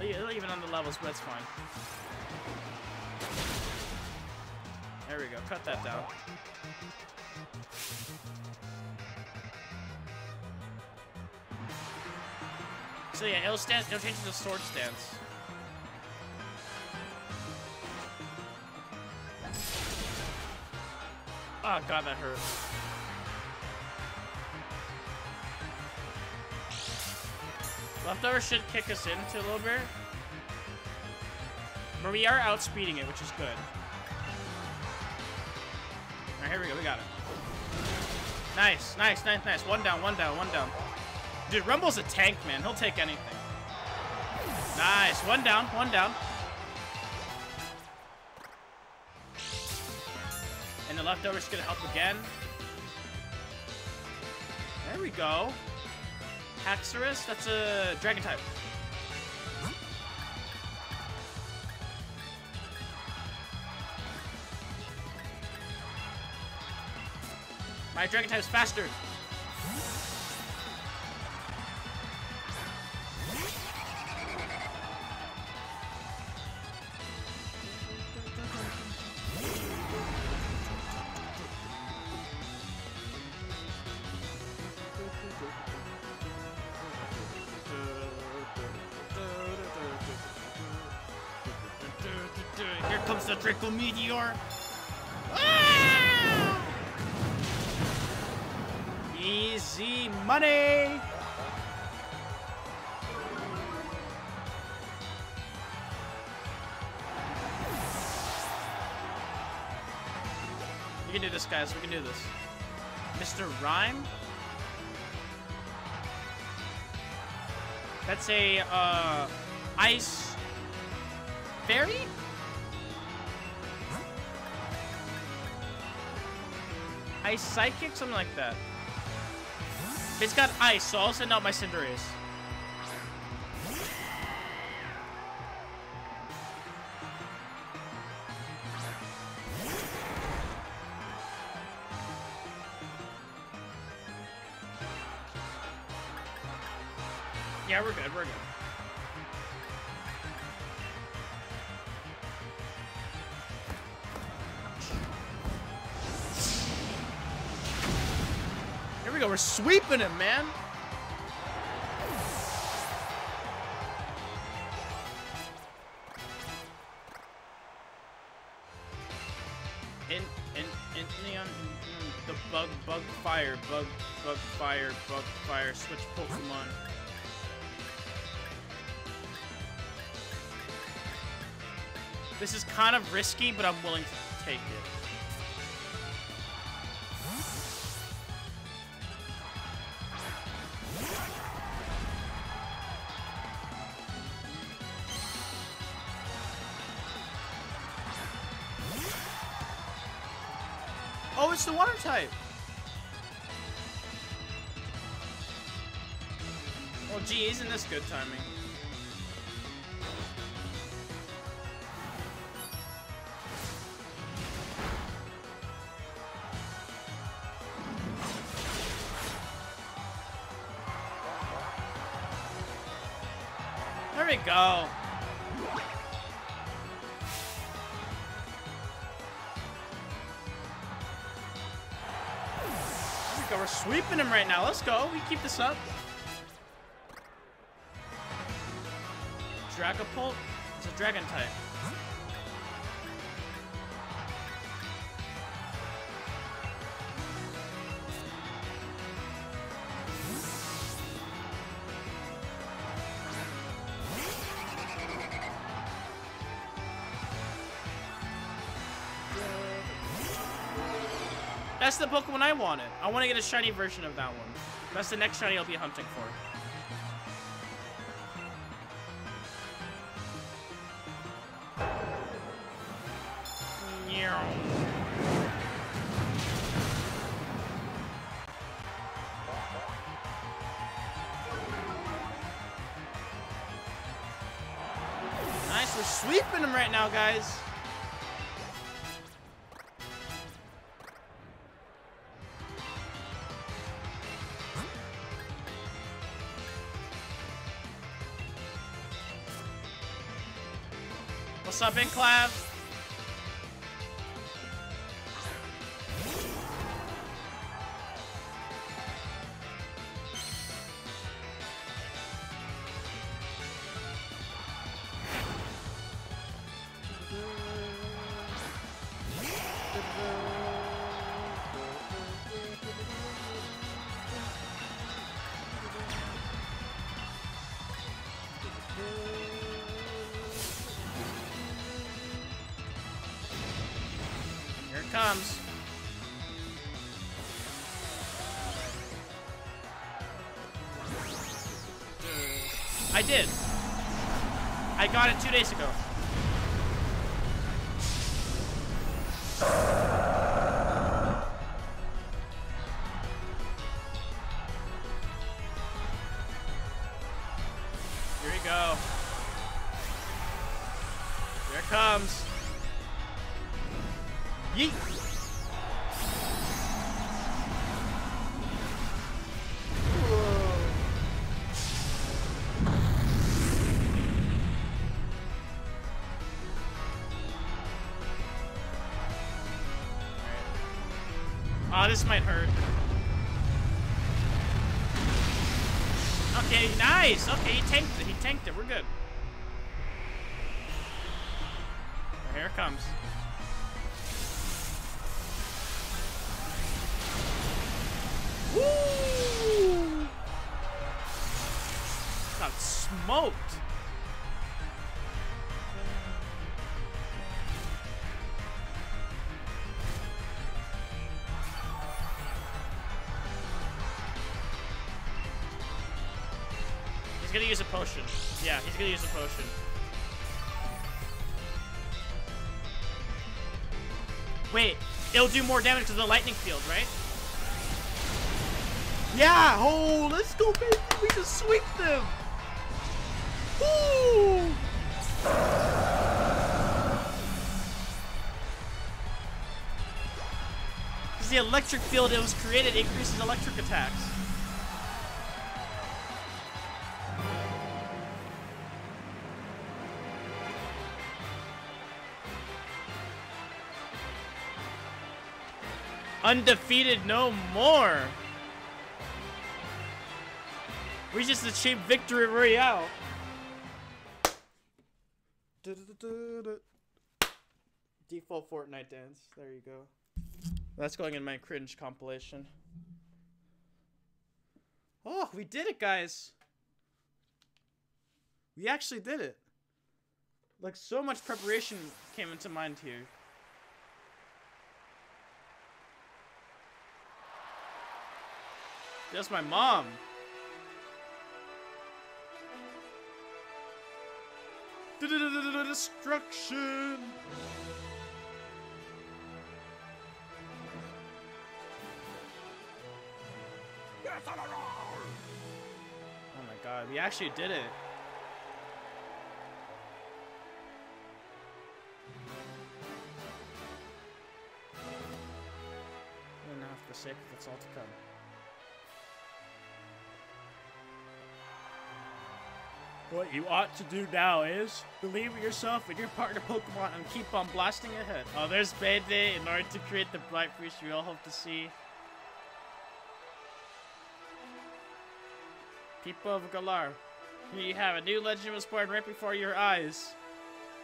[SPEAKER 1] Even on the levels, but it's fine. There we go. Cut that down. So yeah, it'll stand. It'll change to the sword stance. Oh god, that hurt. Leftover should kick us into a little bit. But we are outspeeding it, which is good. Alright, here we go. We got it. Nice, nice, nice, nice. One down, one down, one down. Dude, Rumble's a tank, man. He'll take anything. Nice. One down, one down. And the leftover's gonna help again. There we go. Haxorus? That's a dragon type. My dragon type is faster. Guys. We can do this. Mr. Rime? That's a, uh, ice fairy? Ice Psychic? Something like that. It's got ice, so I'll send out my Cinderace. Yeah, we're good, we're good. Here we go, we're sweeping him, man. In, in, in, the bug, bug, fire, bug, bug, fire, bug, fire, switch Pokemon. This is kind of risky, but I'm willing to take it. Oh, it's the water type. Well, gee, isn't this good timing? Let's go. We keep this up. Dragapult? It's a dragon type. That's the Pokemon I wanted. I want to get a shiny version of that one. That's the next shiny I'll be hunting for. Here it comes. I did. I got it two days ago. This might hurt. Okay, nice. Okay, he tanked it. He tanked it. We're good. It'll do more damage to the lightning field, right? Yeah! Oh, let's go, baby! We just sweep them! Woo! Because the electric field it was created increases electric attacks. Undefeated no more! We just achieved victory royale. [laughs] Default Fortnite dance. There you go. That's going in my cringe compilation. Oh, we did it, guys. We actually did it. Like, so much preparation came into mind here. That's my mom. Destruction! Oh my god, we actually did it. And for the sake that's all to come. What you ought to do now is believe in yourself and your partner Pokemon and keep on blasting ahead. Oh, there's Bayday in order to create the bright future we all hope to see. People of Galar, here you have a new legend was born right before your eyes.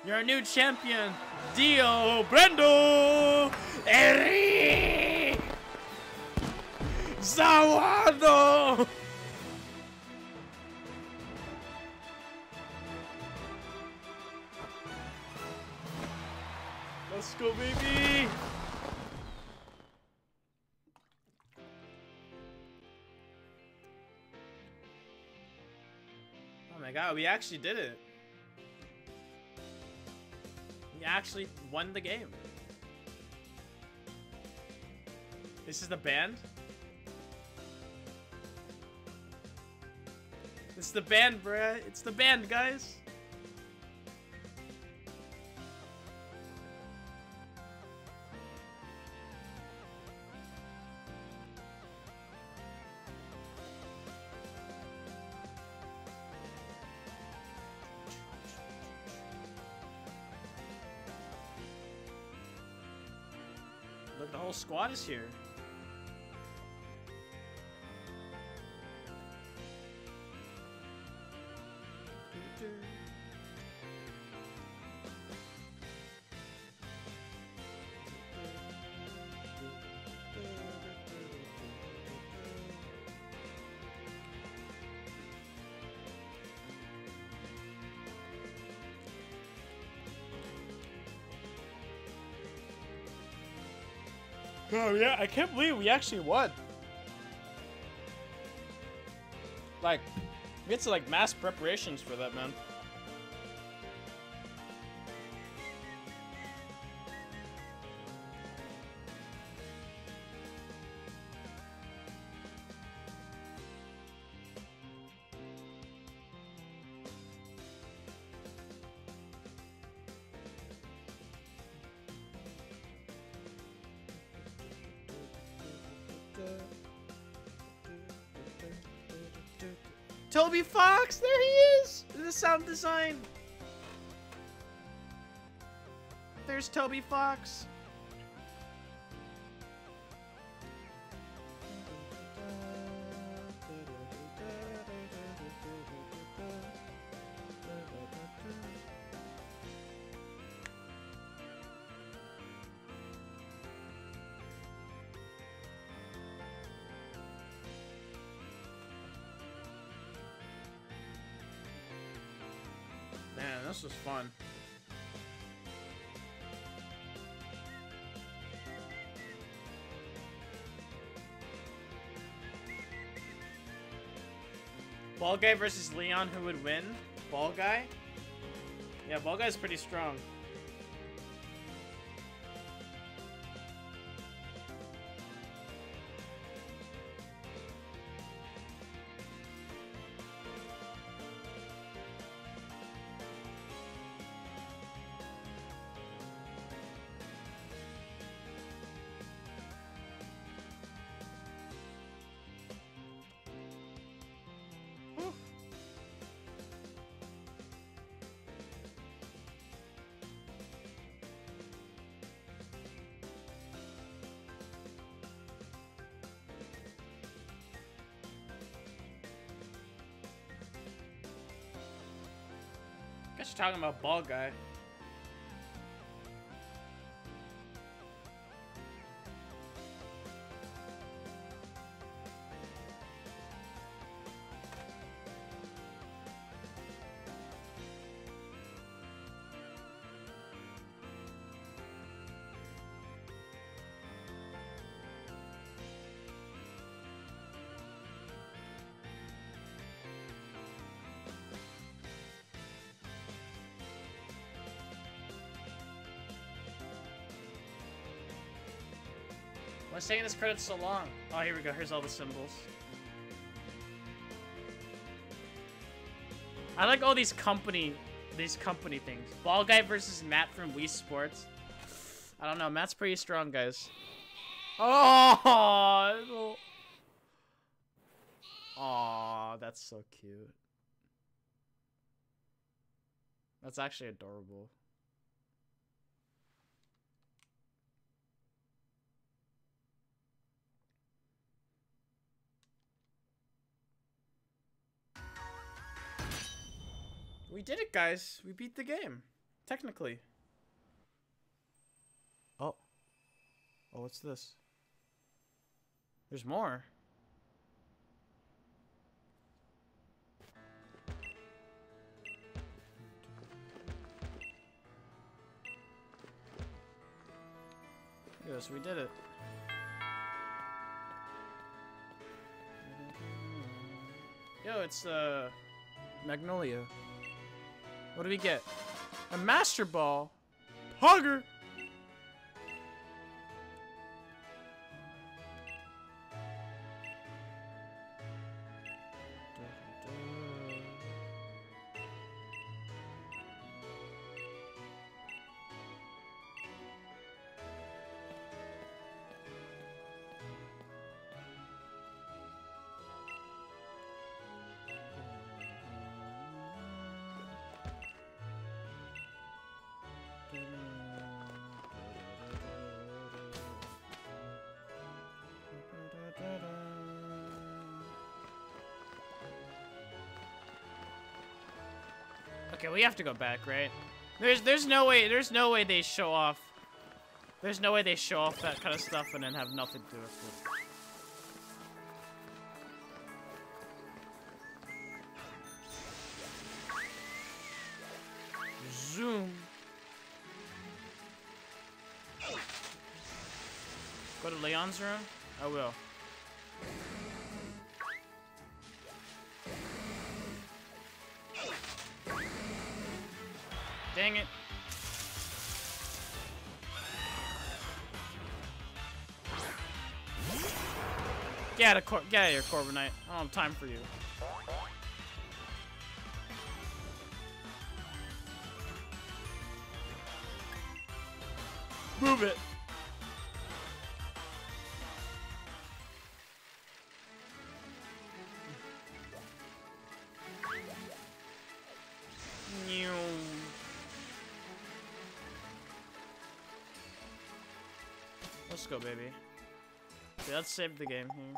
[SPEAKER 1] You're a new champion, Dio Brendo Eri Zawado! Let's go, baby! Oh my god, we actually did it. We actually won the game. This is the band? It's the band, bruh. It's the band, guys. Squad is here. Oh yeah, I can't believe we actually won. Like, we had to like mass preparations for that, man. Fox, there he is! The sound design. There's Toby Fox. This was fun. Ball Guy versus Leon, who would win? Ball Guy? Yeah, Ball Guy's pretty strong. Guess you're talking about Ball Guy. What's taking this credit so long? Oh, here we go. Here's all the symbols. I like all these company, these company things. Ball guy versus Matt from Wii Sports. I don't know. Matt's pretty strong, guys. Oh, oh, that's so cute. That's actually adorable. Did it, guys. We beat the game. Technically. Oh. Oh, what's this? There's more. Yes, we did it. Yo, it's uh Magnolia. What do we get? A Master Ball. Hugger. We have to go back, right? There's there's no way there's no way they show off. There's no way they show off that kind of stuff and then have nothing to do with it. Zoom. Go to Leon's room? I will. Dang it. Get out of, Cor get out of here. I don't have time for you. Move it. Baby. Okay, let's save the game here.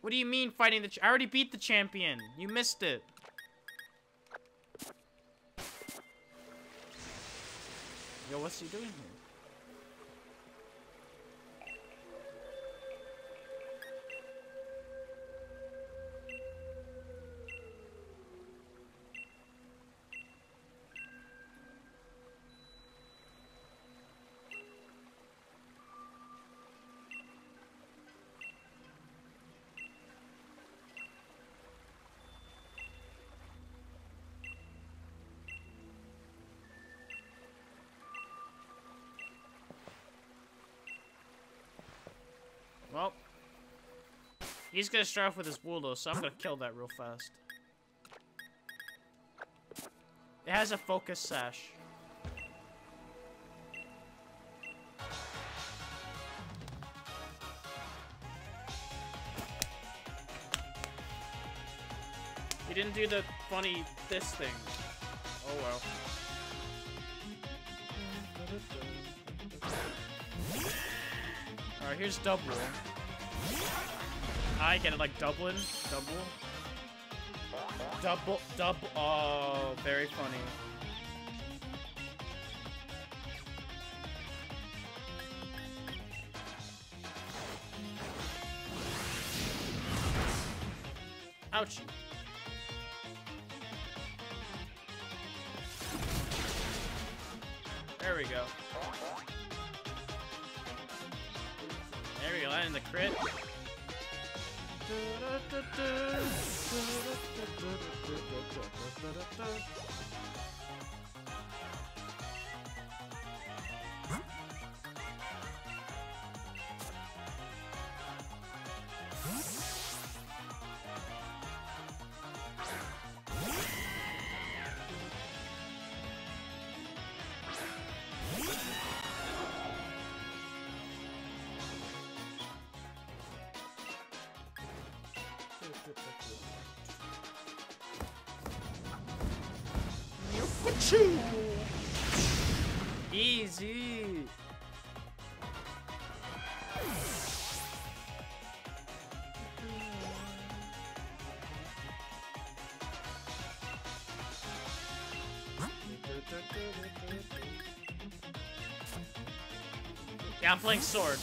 [SPEAKER 1] What do you mean fighting the I already beat the champion. You missed it. Yo, what's he doing here? He's gonna start off with his Wooloo, so I'm gonna kill that real fast. It has a focus sash. He didn't do the funny this thing. Oh well. Alright, here's double. I get it like Dublin. Double. Double, double. Oh, very funny. Easy. Yeah, I'm playing sword.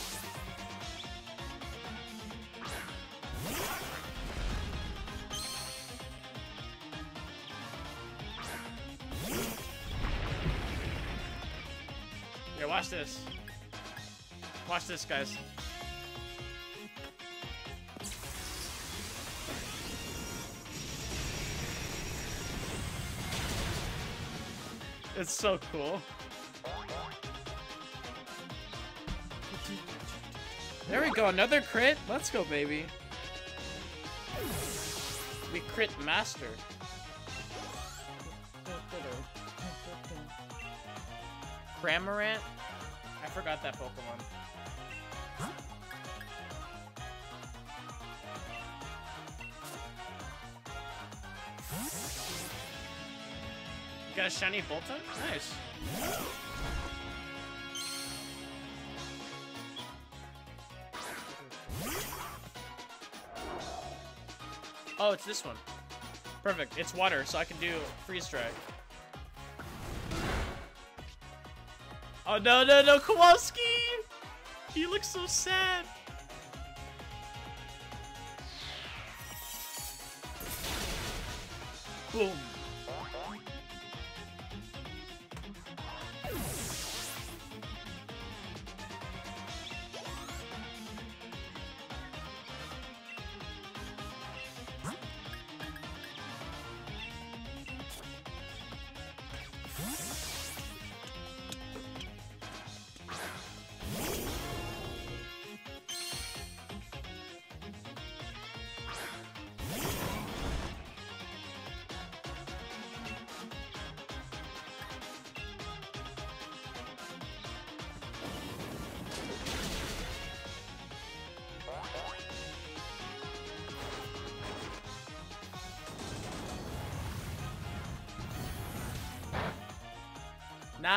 [SPEAKER 1] Watch this. Watch this, guys. It's so cool. There we go, another crit. Let's go, baby. We crit master. Cramorant? Forgot that Pokemon. You got a shiny Boltund? Nice. Oh, it's this one. Perfect. It's water, so I can do freeze strike. Oh no no no Kowalski! He looks so sad. Boom.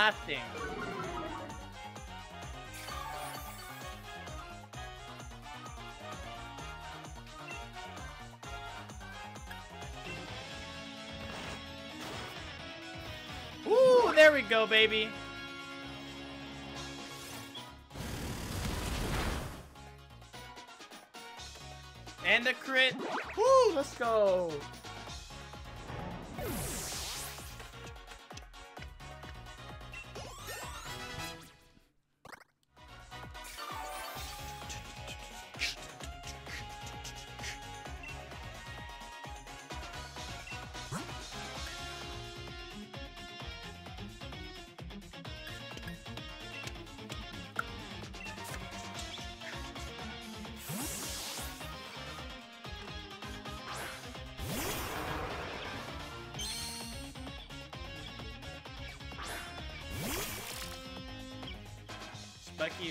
[SPEAKER 1] Nothing. Ooh, there we go, baby. And a crit. Woo, let's go.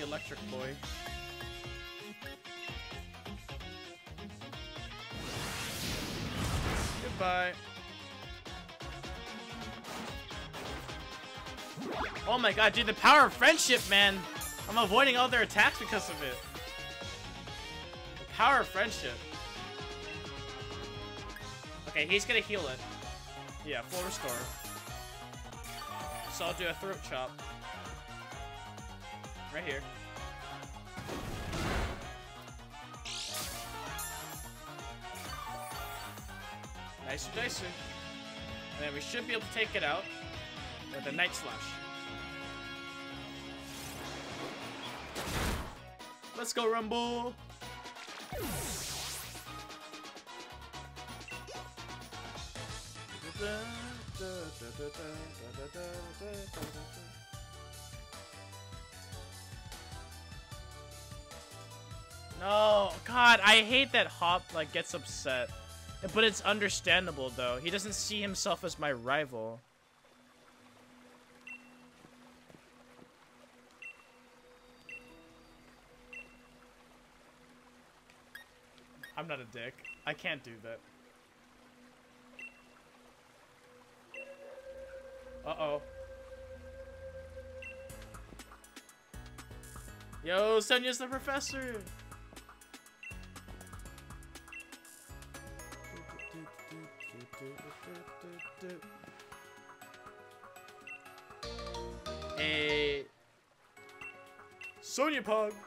[SPEAKER 1] Electric Boy. Goodbye. Oh my god, dude, the power of friendship, man! I'm avoiding all their attacks because of it. The power of friendship. Okay, he's gonna heal it. Yeah, full restore. So I'll do a throat chop. Right here. Nicer dicer. And then we should be able to take it out with a Night Slash. Let's go, Rumble! No, God, I hate that Hop like gets upset. But it's understandable though. He doesn't see himself as my rival. I'm not a dick. I can't do that. Uh-oh. Yo, Sonya's the professor! Eh, hey. Sonya Pug!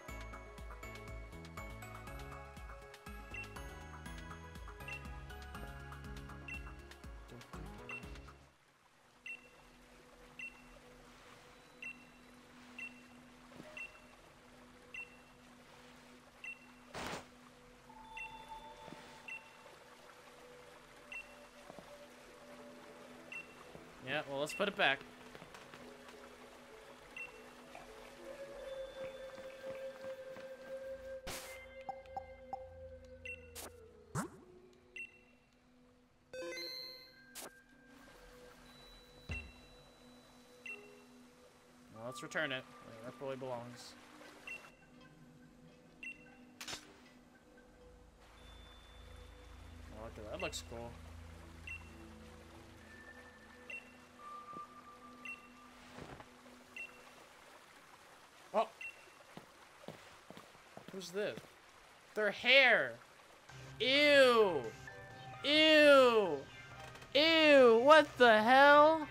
[SPEAKER 1] Let's put it back. Well, let's return it. It rightfully belongs. At that. That looks cool. Who's this? Their hair! Ew! Ew! Ew! What the hell?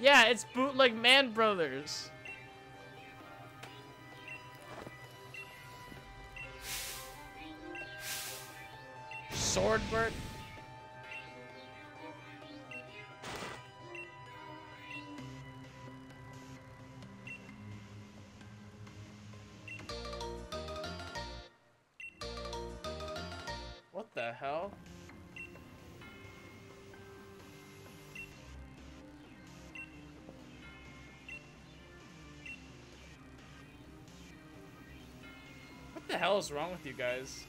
[SPEAKER 1] Yeah, it's bootleg Man Brothers. Sordward? Hell is wrong with you guys?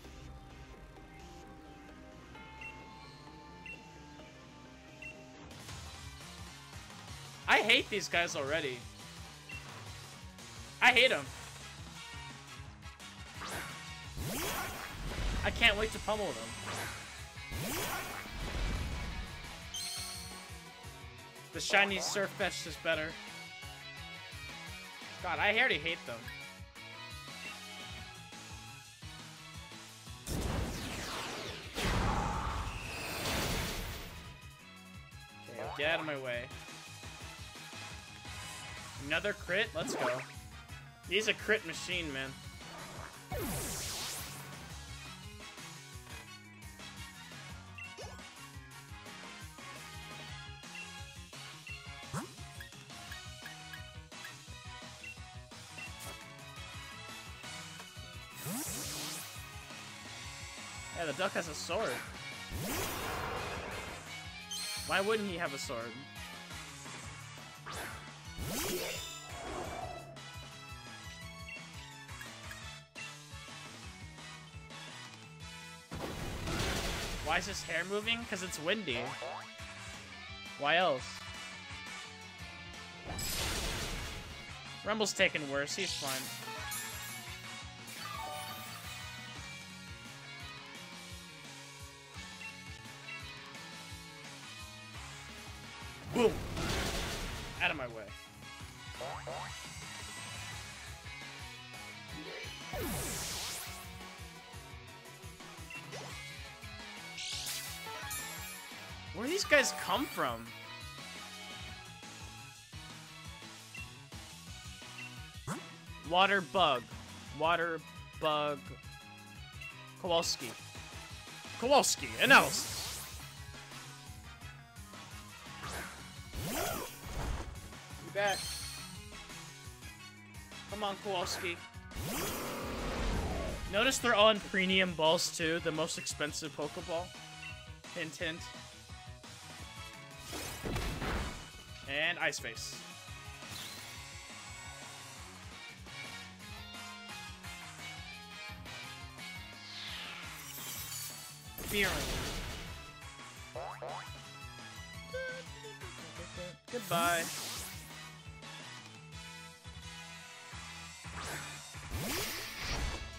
[SPEAKER 1] I hate these guys already. I hate them. I can't wait to pummel them. The shiny Sirfetch'd is better. God, I already hate them. Get out of my way. Another crit? Let's go. He's a crit machine, man. Yeah, the duck has a sword. Why wouldn't he have a sword? Why is his hair moving? Because it's windy. Why else? Rumble's taking worse. He's fine. Guys come from? Water bug. Water bug. Kowalski. Kowalski. Analysis. You back. Come on, Kowalski. Notice they're all in premium balls too, the most expensive Pokeball. Hint, hint. And Ice Face. Fearing. Goodbye.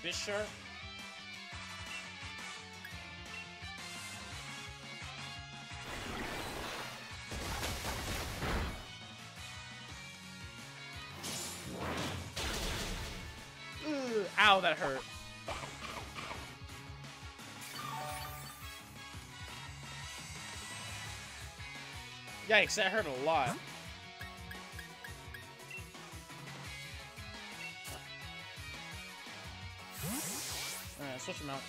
[SPEAKER 1] Fisher. Yikes, that hurt a lot. Alright, switch them out.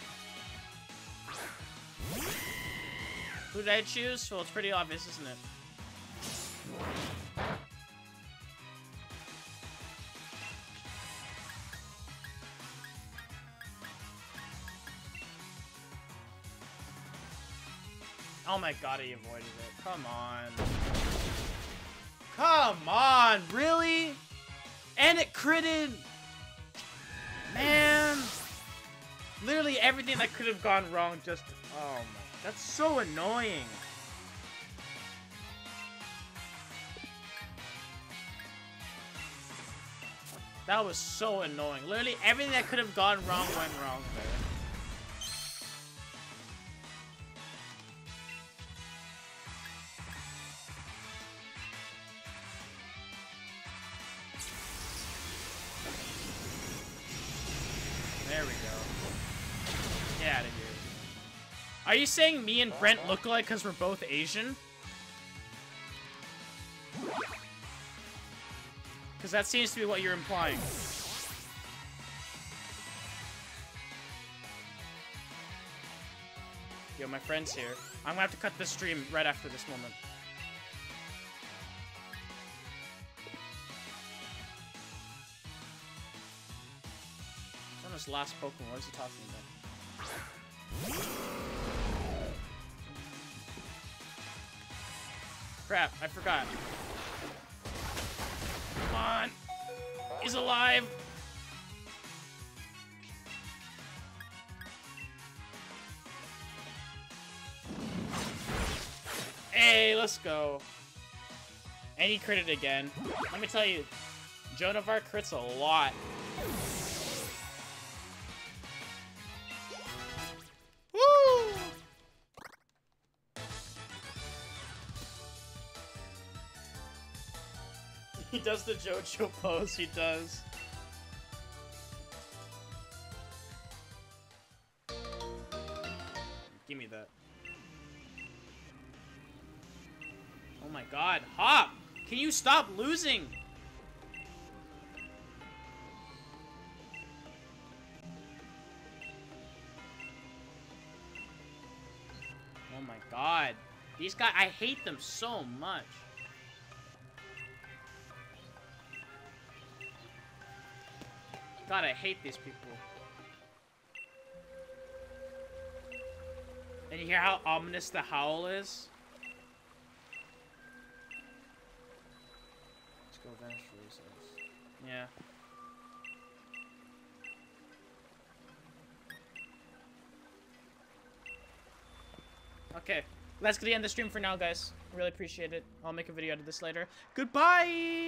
[SPEAKER 1] Who did I choose? Well, it's pretty obvious, isn't it? Oh my god, he avoided it. Come on. Come on, really? And it critted! Man! Literally everything that could have gone wrong just... Oh my... That's so annoying. That was so annoying. Literally everything that could have gone wrong went wrong there. You saying me and Brent look alike because we're both Asian? Because that seems to be what you're implying. Yo, my friend's here. I'm gonna have to cut this stream right after this moment. On his last Pokemon. What is he talking about? Crap, I forgot. Come on. He's alive. Hey, let's go. And he critted again. Let me tell you, Joan of Arc crits a lot. Does the JoJo pose, he does. Give me that. Oh my god, Hop! Can you stop losing? Oh my god. These guys, I hate them so much. God, I hate these people. And you hear how ominous the howl is? Let's go vanish resource. Yeah. Okay, let's get the end of the stream for now, guys. Really appreciate it. I'll make a video out of this later. Goodbye!